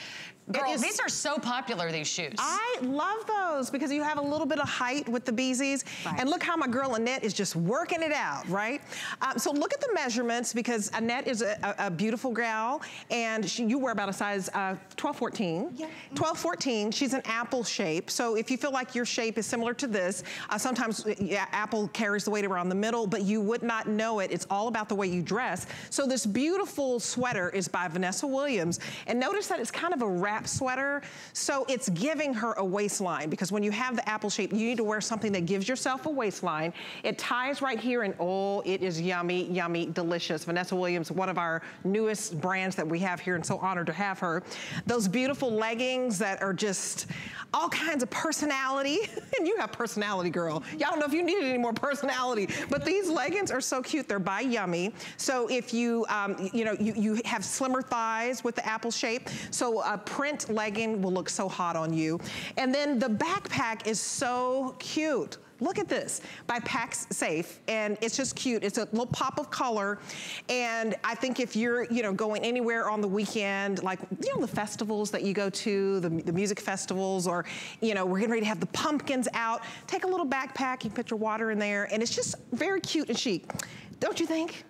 Girl, is- these are so popular, these shoes. I love those because you have a little bit of height with the Bzees. Right. And look how my girl Annette is just working it out, right? Um, so look at the measurements because Annette is a, a, a beautiful gal and she, you wear about a size uh, 12, 14. Yeah. 12, 14, she's an apple shape. So if you feel like your shape is similar to this, uh, sometimes yeah, apple carries the weight around the middle, but you would not know it. It's all about the way you dress. So this beautiful sweater is by Vanessa Williams. And notice that it's kind of a wrap sweater. So it's giving her a waistline because when you have the apple shape, you need to wear something that gives yourself a waistline. It ties right here and oh, it is yummy, yummy, delicious. Vanessa Williams, one of our newest brands that we have here and so honored to have her. Those beautiful leggings that are just all kinds of personality. and you have personality, girl. Y'all don't know if you needed any more personality, but these leggings are so cute. They're by Yummie. So if you, um, you know, you, you have slimmer thighs with the apple shape, so a print legging will look so hot on you. And then the backpack is so cute. Look at this by Pacsafe, and it's just cute. It's a little pop of color, and I think if you're, you know, going anywhere on the weekend, like you know the festivals that you go to, the, the music festivals, or you know we're getting ready to have the pumpkins out. Take a little backpack, you put your water in there, and it's just very cute and chic, don't you think?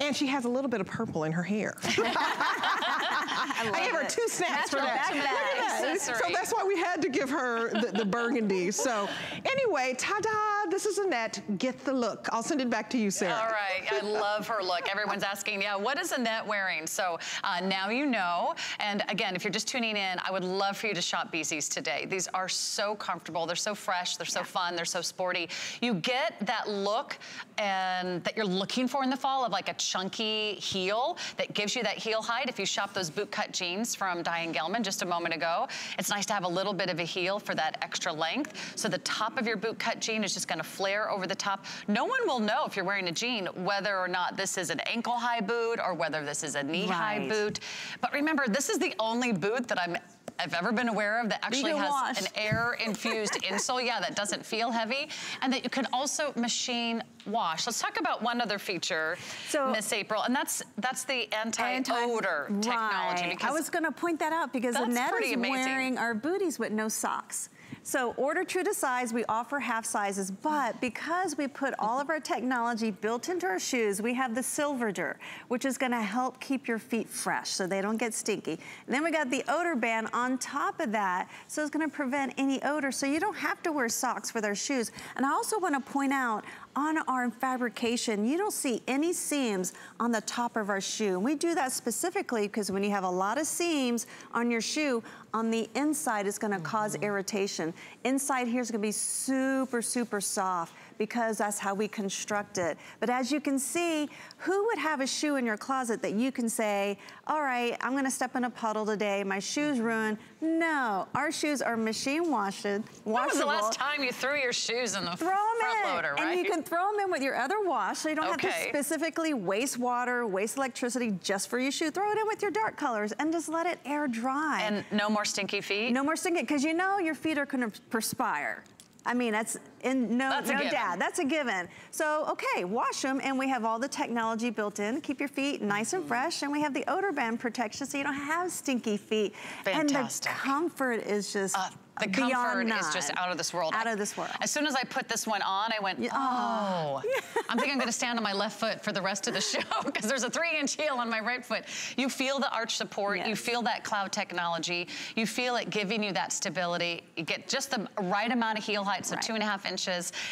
And she has a little bit of purple in her hair. I, gave her it. two snaps for that. That. So that's why we had to give her the, the burgundy. So anyway, ta-da, this is Annette. Get the look. I'll send it back to you, Sarah. All right, I love her look. Everyone's asking, yeah, what is Annette wearing? So uh, now you know. And again, if you're just tuning in, I would love for you to shop Bzees today. These are so comfortable. They're so fresh. They're so fun. They're so sporty. You get that look and that you're looking for in the fall of like a chunky heel that gives you that heel height. If you shop those boot cut jeans from Diane Gilman just a moment ago, it's nice to have a little bit of a heel for that extra length. So the top of your boot cut jean is just gonna flare over the top. No one will know if you're wearing a jean whether or not this is an ankle high boot or whether this is a knee high Right. boot. But remember, this is the only boot that I'm I've ever been aware of that actually has wash. an air infused insole, yeah, that doesn't feel heavy, and that you can also machine wash. Let's talk about one other feature, So- Miss April, and that's that's the anti-odor Anti- technology. Right. I was going to point that out because Annette is amazing. wearing our booties with no socks. So order true to size, we offer half sizes, but because we put all of our technology built into our shoes, we have the Silvadur, which is gonna help keep your feet fresh so they don't get stinky. And then we got the odor band on top of that, so it's gonna prevent any odor, so you don't have to wear socks with our shoes. And I also wanna point out, on our fabrication, you don't see any seams on the top of our shoe. And we do that specifically because when you have a lot of seams on your shoe, on the inside it's gonna cause mm-hmm. irritation. Inside here is gonna be super, super soft because that's how we construct it. But as you can see, who would have a shoe in your closet that you can say, all right, I'm gonna step in a puddle today, my shoe's mm-hmm. ruined. No, our shoes are machine washed, when was the last time you threw your shoes in the Throw them front in. loader, right? And you can throw them in with your other wash, so you don't have to specifically waste water, waste electricity just for your shoe. Throw it in with your dark colors and just let it air dry. and no more stinky feet. no more stinking, because you know your feet are gonna perspire. I mean, that's And no, That's no dad. That's a given. So, okay, wash them, and we have all the technology built in. Keep your feet nice and fresh, and we have the odor band protection so you don't have stinky feet. Fantastic. And the comfort is just Uh, the comfort is just out of this world. Out of this world. As soon as I put this one on, I went, oh. I'm thinking I'm gonna stand on my left foot for the rest of the show because there's a three inch heel on my right foot. You feel the arch support, you feel that cloud technology, you feel it giving you that stability. You get just the right amount of heel height, so Right. two and a half inches.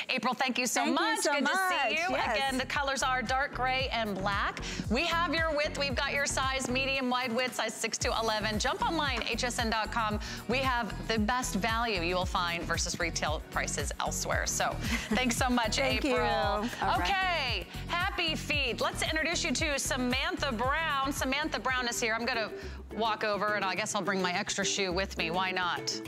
April, thank you so Thank you much. so Good to see you. Yes. Again, the colors are dark gray and black. We have your width, we've got your size, medium, wide width, size 6 to 11. Jump online, hsn.com. We have the best value you will find versus retail prices elsewhere. So thanks so much, Thank you. April. Right. Okay, happy feet. Let's introduce you to Samantha Brown. Samantha Brown is here. I'm gonna walk over and I guess I'll bring my extra shoe with me. Why not?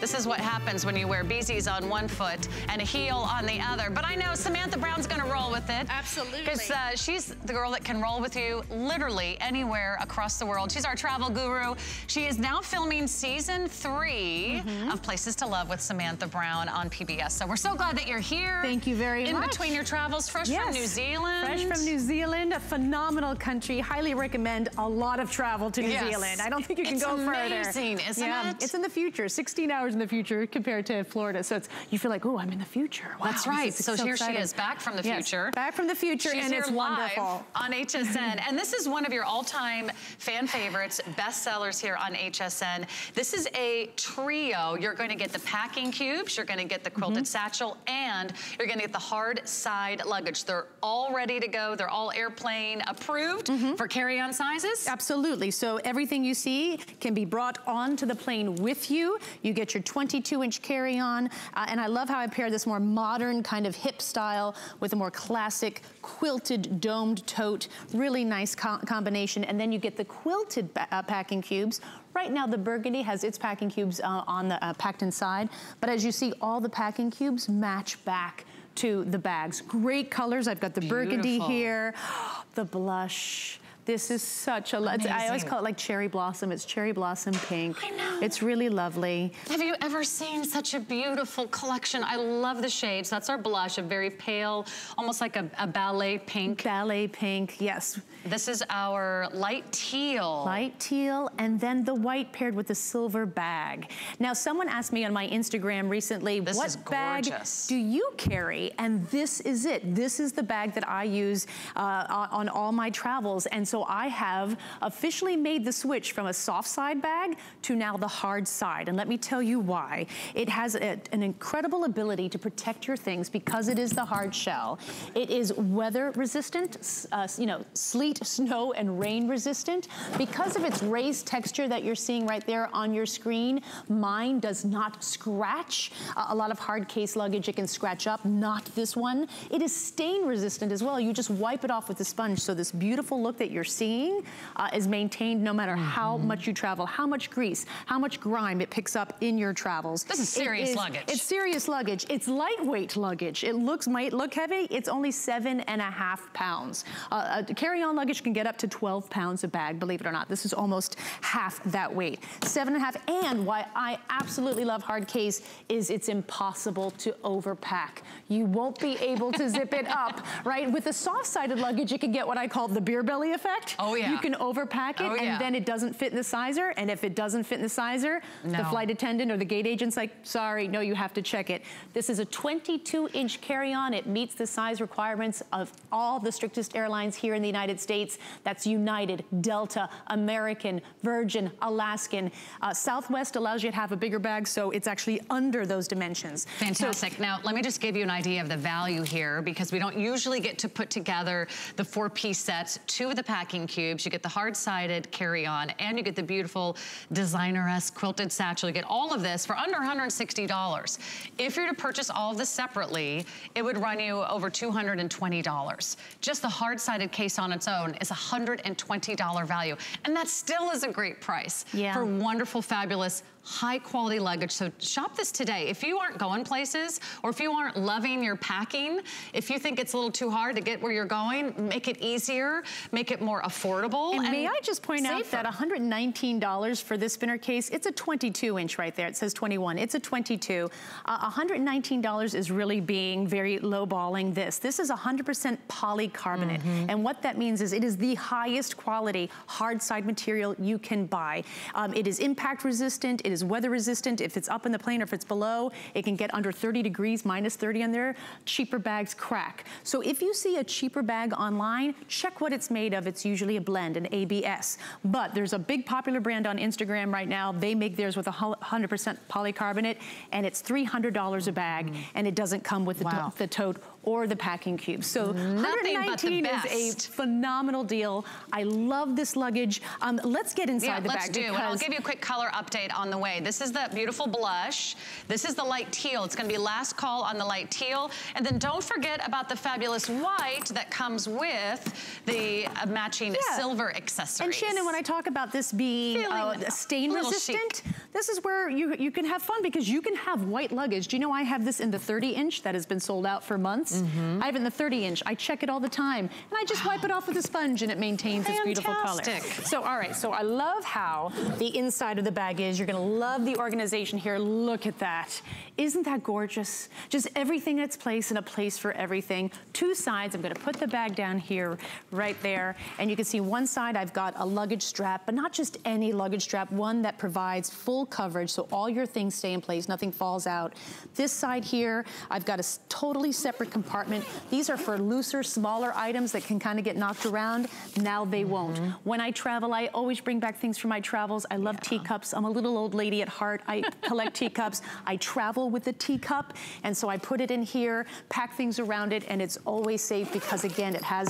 This is what happens when you wear Bzees on one foot and a heel on the other. But I know Samantha Brown's gonna roll with it. Absolutely. Because uh, she's the girl that can roll with you literally anywhere across the world. She's our travel guru. She is now filming season 3 Mm-hmm. of Places to Love with Samantha Brown on PBS. So we're so glad that you're here. Thank you very In much. In between your travels, fresh from New Zealand. Fresh from New Zealand, a phenomenal country. Highly recommend a lot of travel to New Yes. Zealand. I don't think you can It's go further. amazing, isn't yeah, it? It's in the future, 16 hours in the future compared to Florida. So it's you feel like, oh, I'm in the future. Wow, That's right. is So, here exciting. she is, back from the Yes, future. back from the future, She's and here it's live wonderful. on HSN. and this is one of your all-time fan favorites, bestsellers here on HSN. This is a trio. You're going to get the packing cubes, you're going to get the quilted Mm-hmm. satchel, and you're going to get the hard side luggage. They're all ready to go. They're all airplane approved Mm-hmm. for carry-on sizes. Absolutely. So everything you see can be brought onto the plane with you. You get your 22 inch carry-on. Uh, and I love how I pair this more modern kind of hip style with a more classic quilted domed tote. Really nice co combination. And then you get the quilted uh, packing cubes. Right now, the burgundy has its packing cubes uh, on the uh, packed inside. But as you see, all the packing cubes match back to the bags. Great colors. I've got the burgundy here, the blush. This is such a, I always call it like cherry blossom. It's cherry blossom pink. I know. It's really lovely. Have you ever seen such a beautiful collection? I love the shades. That's our blush, a very pale, almost like a, a ballet pink. Ballet pink, yes. This is our light teal. Light teal, and then the white paired with the silver bag. Now, someone asked me on my Instagram recently, This what bag do you carry? And this is it. This is the bag that I use uh, on on all my travels. And so I have officially made the switch from a soft side bag to now the hard side. And let me tell you why. It has a- an incredible ability to protect your things because it is the hard shell. It is weather resistant, uh, you know, sleet, snow, and rain resistant. Because of its raised texture that you're seeing right there on your screen, mine does not scratch. Uh, a lot of hard case luggage, it can scratch up, not this one. It is stain resistant as well. You just wipe it off with a sponge. So this beautiful look that you're seeing uh, is maintained no matter how much you travel, how much grease, how much grime it picks up in your travels. This is It serious luggage. It's serious luggage. It's lightweight luggage. It looks might look heavy. It's only seven and a half pounds. Uh, carry-on luggage can get up to 12 pounds a bag, believe it or not. This is almost half that weight. Seven and a half. And why I absolutely love hard case is it's impossible to overpack. You won't be able to zip it up, right? With the soft-sided luggage, you can get what I call the beer belly effect. Oh, yeah. You can overpack it Oh, and yeah. then it doesn't fit in the sizer. And if it doesn't fit in the sizer, the flight attendant or the gate agent's like, sorry, no, you have to check it. This is a 22 inch carry-on. It meets the size requirements of all the strictest airlines here in the United States. That's United, Delta, American, Virgin, Alaskan. Uh, Southwest allows you to have a bigger bag, so it's actually under those dimensions. So- Fantastic. now, let me just give you an idea of the value here because we don't usually get to put together the four-piece sets, two of the packing cubes. You get the hard-sided carry-on and you get the beautiful designer-esque quilted satchel. You get all of this for under $160. If you're to purchase all of this separately, it would run you over $220. Just the hard-sided case on its own is $120 value. And that still is a great price Yeah. for wonderful, fabulous, high quality luggage. So shop this today. If you aren't going places or if you aren't loving your packing, if you think it's a little too hard to get where you're going, make it easier, make it more affordable. And, and may I just point safer. out that $119 for this spinner case, it's a 22 inch right there. It says 21, it's a 22. Uh, $119 is really being very lowballing this. This is 100% polycarbonate. Mm -hmm. And what that means is it is the highest quality hard side material you can buy. Um, it is impact resistant, it is weather resistant. If it's up in the plane or if it's below, it can get under 30 degrees, minus 30 on there. Cheaper bags crack. So if you see a cheaper bag online, check what it's made of. It's usually a blend, an ABS. But there's a big popular brand on Instagram right now. They make theirs with 100% polycarbonate and it's $300 a bag mm. and it doesn't come with the, wow. the tote or the packing cube. So Nothing 119 is a phenomenal deal. I love this luggage. Um, let's get inside yeah, the let's bag. do. And I'll give you a quick color update on the way. This is the beautiful blush. This is the light teal. It's gonna be last call on the light teal. And then don't forget about the fabulous white that comes with the uh, matching yeah. silver accessories. And Shannon, when I talk about this being uh, stain resistant, chic. this is where you, you can have fun because you can have white luggage. Do you know I have this in the 30 inch that has been sold out for months? Mm -hmm. I have it in the 30 inch. I check it all the time. And I just wipe it off with a sponge and it maintains Fantastic. its beautiful color. So, all right, so I love how the inside of the bag is. You're gonna love the organization here. Look at that. Isn't that gorgeous? Just everything in its place and a place for everything. Two sides, I'm gonna put the bag down here, right there. And you can see one side, I've got a luggage strap, but not just any luggage strap, one that provides full coverage so all your things stay in place, nothing falls out. This side here, I've got a totally separate compartment. These are for looser, smaller items that can kind of get knocked around. Now they mm -hmm. won't. When I travel, I always bring back things from my travels. I love yeah. teacups. I'm a little old lady at heart. I collect teacups. I travel with the teacup, and so I put it in here, pack things around it, and it's always safe because, again, it has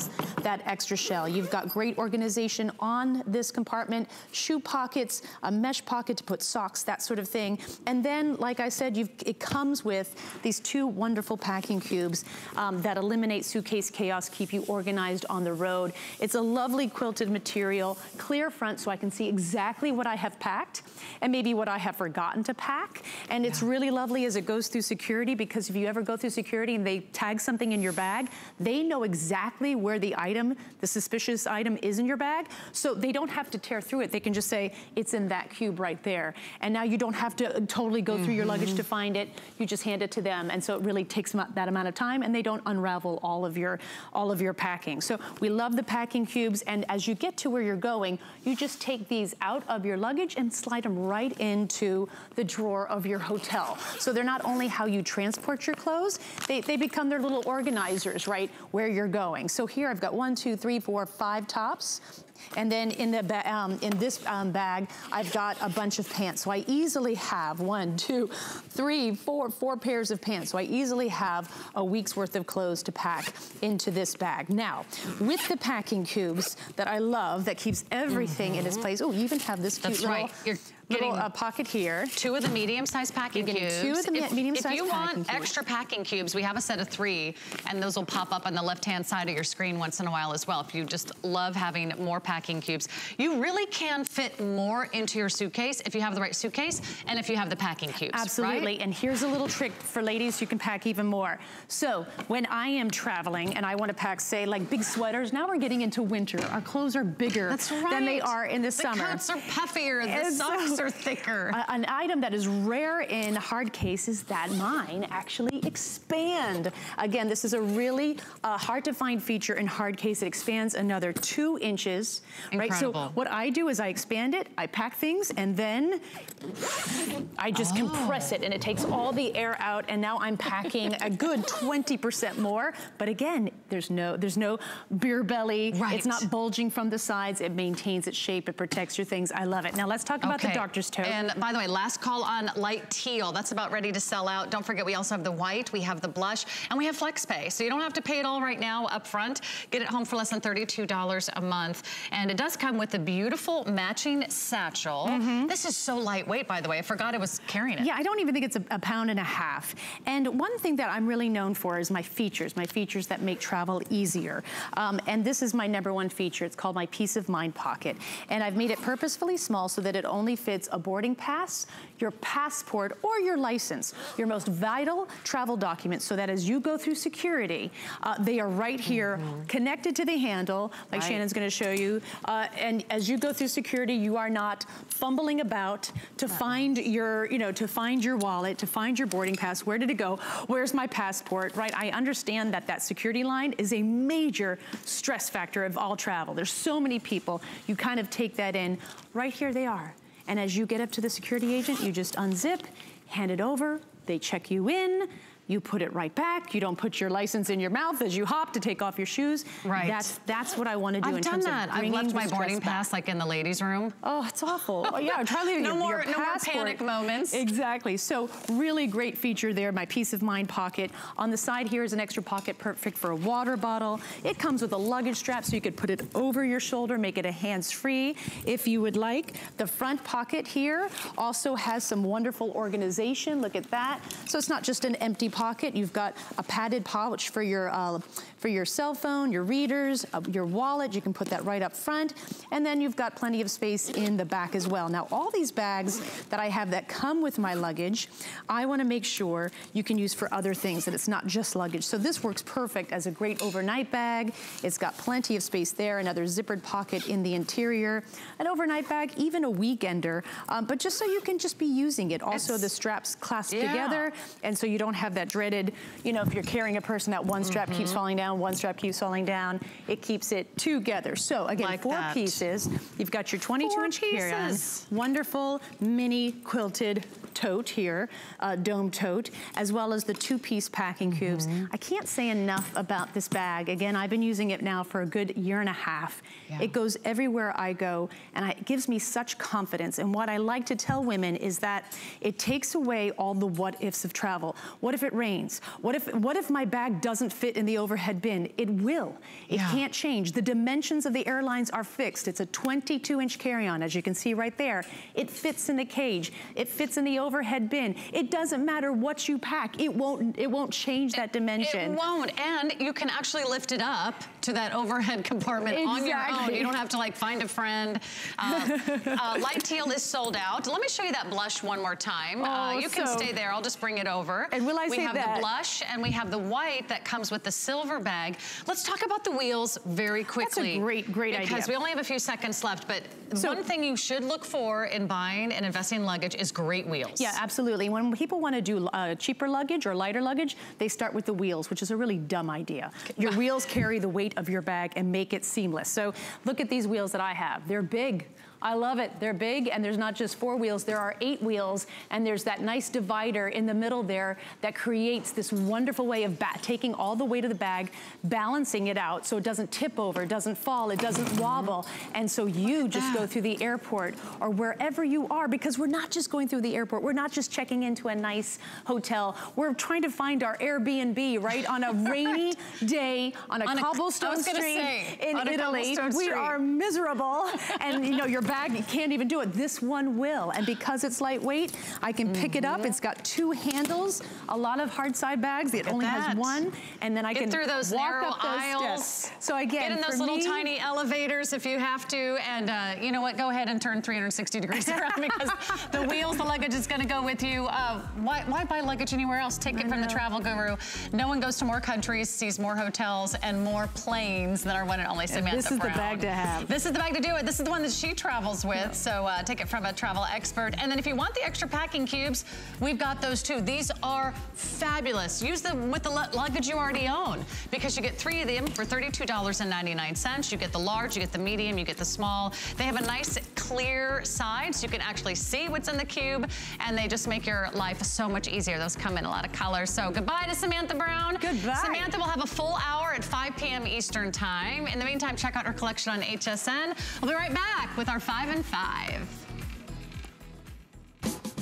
that extra shell. You've got great organization on this compartment, shoe pockets, a mesh pocket to put socks, that sort of thing. And then, like I said, it comes with these two wonderful packing cubes um, that eliminate suitcase chaos, keep you organized on the road. It's a lovely quilted material, clear front so I can see exactly what I have packed and maybe what I have forgotten to pack. And yeah. it's really lovely as it goes through security because if you ever go through security and they tag something in your bag, they know exactly where the item, the suspicious item is in your bag. So they don't have to tear through it. They can just say, it's in that cube right there. And now you don't have to totally go mm -hmm. through your luggage to mm-hmm. find it. You just hand it to them. And so it really takes that amount of time and they don't unravel all of your, all of your packing. So we love the packing cubes. And as you get to where you're going, you just take these out of your luggage and slide them right into the drawer of your hotel. So they're not only how you transport your clothes, they, they become their little organizers, right, where you're going. So here I've got one, two, three, four, five tops. And then in, the um, in this um, bag, I've got a bunch of pants. So I easily have one, two, three, four, four pairs of pants. So I easily have a week's worth of clothes to pack into this bag. Now, with the packing cubes that I love, that keeps everything mm -hmm. in its place. Oh, you even have this cute That's little... Right. You're little uh, pocket here. Two of the medium-sized packing cubes. Two of the medium-sized If you want extra packing cubes, we have a set of three, and those will pop up on the left-hand side of your screen once in a while as well. If you just love having more packing cubes, you really can fit more into your suitcase if you have the right suitcase and if you have the packing cubes. Absolutely. Right? And here's a little trick for ladies you can pack even more. So when I am traveling and I want to pack, say, like big sweaters, now we're getting into winter. Our clothes are bigger right. than they are in the, the summer. The coats are puffier. The socks are thicker an item that is rare in hard cases that mine actually expand. Again, this is a really uh, hard to find feature in hard case. It expands another two inches, Incredible. right? So what I do is I expand it, I pack things, and then I just oh. compress it, and it takes all the air out, and now I'm packing a good 20% more. But again, there's no there's no beer belly. Right. It's not bulging from the sides. It maintains its shape. It protects your things. I love it. Now let's talk about okay. the doctor's tote. And by the way, last call on light teal. That's about ready to sell out. Don't forget, we also have the white, we have the blush, and we have flex pay. So you don't have to pay it all right now up front. Get it home for less than $32 a month. And it does come with a beautiful matching satchel. Mm -hmm. This is so lightweight, by the way. I forgot I was carrying it. Yeah, I don't even think it's a, a pound and a half. And one thing that I'm really known for is my features, my features that make travel easier. Um, and this is my number one feature. It's called my Peace of Mind Pocket. And I've made it purposefully small so that it only fits a boarding pass, your passport, or your license, your most vital travel documents, so that as you go through security, uh, they are right here, mm -hmm. connected to the handle, like right. Shannon's gonna show you. Uh, and as you go through security, you are not fumbling about to find your, you know, to find your wallet, to find your boarding pass. Where did it go? Where's my passport, right? I understand that that security line is a major stress factor of all travel. There's so many people. You kind of take that in. Right here they are. And as you get up to the security agent, you just unzip, hand it over, they check you in, you put it right back. You don't put your license in your mouth as you hop to take off your shoes. Right. That's that's what I want to do I've in done terms that. of I've left my boarding back. pass like in the ladies' room. Oh, it's awful. Oh, yeah, try leaving no your, more, your No more panic moments. Exactly. So really great feature there, my peace of mind pocket. On the side here is an extra pocket perfect for a water bottle. It comes with a luggage strap so you could put it over your shoulder, make it a hands-free if you would like. The front pocket here also has some wonderful organization. Look at that. So it's not just an empty pocket. You've got a padded pouch for your, uh, for your cell phone, your readers, uh, your wallet. You can put that right up front. And then you've got plenty of space in the back as well. Now, all these bags that I have that come with my luggage, I wanna make sure you can use for other things, that it's not just luggage. So this works perfect as a great overnight bag. It's got plenty of space there, another zippered pocket in the interior, an overnight bag, even a weekender, um, but just so you can just be using it. Also, it's, the straps clasp yeah. together, and so you don't have that dreaded, you know, if you're carrying a person, that one strap mm -hmm. keeps mm-hmm. falling down, one strap keeps falling down. It keeps it together. So again, like four that. pieces. You've got your 22 inch carry-on. Wonderful mini quilted tote here, uh, dome tote, as well as the two-piece packing cubes. Mm -hmm. I can't say enough about this bag. Again, I've been using it now for a good year and a half. Yeah. It goes everywhere I go, and I, it gives me such confidence. And what I like to tell women is that it takes away all the what-ifs of travel. What if it rains? What if, what if my bag doesn't fit in the overhead bin? It will. It yeah. can't change. The dimensions of the airlines are fixed. It's a 22-inch carry-on, as you can see right there. It fits in the cage. It fits in the overhead bin. It doesn't matter what you pack. It won't, it won't change that dimension. It won't, and you can actually lift it up to that overhead compartment exactly. on your own. You don't have to like find a friend. Uh, uh, light teal is sold out. Let me show you that blush one more time. Uh, oh, uh, you can stay there. I'll just bring it over. And will I we say have the blush and we have the white that comes with the silver bag. Let's talk about the wheels very quickly. That's a great, great because idea. Because we only have a few seconds left, but so, one thing you should look for in buying and investing in luggage is great wheels. Yeah, absolutely. When people want to do uh, cheaper luggage or lighter luggage, they start with the wheels, which is a really dumb idea. Your wheels carry the weight of your bag and make it seamless. So look at these wheels that I have. They're big. I love it. They're big and there's not just four wheels, there are eight wheels and there's that nice divider in the middle there that creates this wonderful way of taking all the weight of the bag, balancing it out so it doesn't tip over, it doesn't fall, it doesn't wobble. And so you just go through the airport or wherever you are because we're not just going through the airport, we're not just checking into a nice hotel, we're trying to find our Airbnb, right, on a rainy day on a on cobblestone a, street say, in Italy. We are miserable and you know, your bag you can't even do it. This one will. And because it's lightweight, I can pick mm -hmm. it up. Mm-hmm. It's got two handles. A lot of hard side bags. It only has one. And then I Get can through those walk narrow up those aisles. Steps. So again, Get in those little me, tiny elevators if you have to. And uh, you know what? Go ahead and turn 360 degrees around because the wheels, the luggage is going to go with you. Uh, why, why buy luggage anywhere else? Take it from the travel guru. No one goes to more countries, sees more hotels and more planes than our one and only Samantha and This is Brown. the bag to have. This is the bag to do it. This is the one that she travels with. So uh, take it from a travel expert. And then if you want the extra packing cubes, we've got those too. These are fabulous. Use them with the luggage you already own because you get three of them for $32.99. You get the large, you get the medium, you get the small. They have a nice clear side so you can actually see what's in the cube and they just make your life so much easier. Those come in a lot of colors. So goodbye to Samantha Brown. Goodbye. Samantha will have a full hour at 5 p.m. Eastern time. In the meantime, check out her collection on HSN. We'll be right back with our 5 and 5.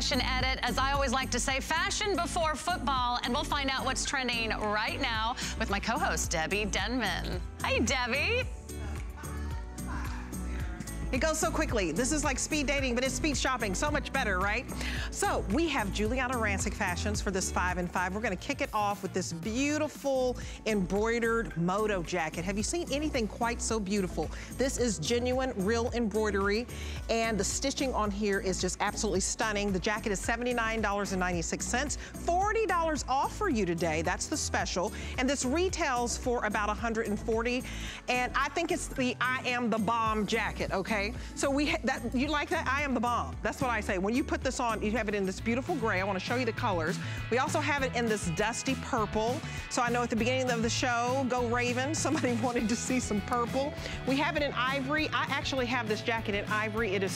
Fashion Edit. As I always like to say, fashion before football, and we'll find out what's trending right now with my co-host, Debbie Denmon. Hi, Debbie. It goes so quickly. This is like speed dating, but it's speed shopping. So much better, right? So we have Giuliana Rancic Fashions for this five and five. We're gonna kick it off with this beautiful embroidered moto jacket. Have you seen anything quite so beautiful? This is genuine, real embroidery, and the stitching on here is just absolutely stunning. The jacket is $79.96, $40 off for you today. That's the special. And this retails for about 140 and I think it's the I am the bomb jacket, okay? So we, that you like that? I am the bomb. That's what I say. When you put this on, you have it in this beautiful gray. I wanna show you the colors. We also have it in this dusty purple. So I know at the beginning of the show, go Raven, somebody wanted to see some purple. We have it in ivory. I actually have this jacket in ivory. It is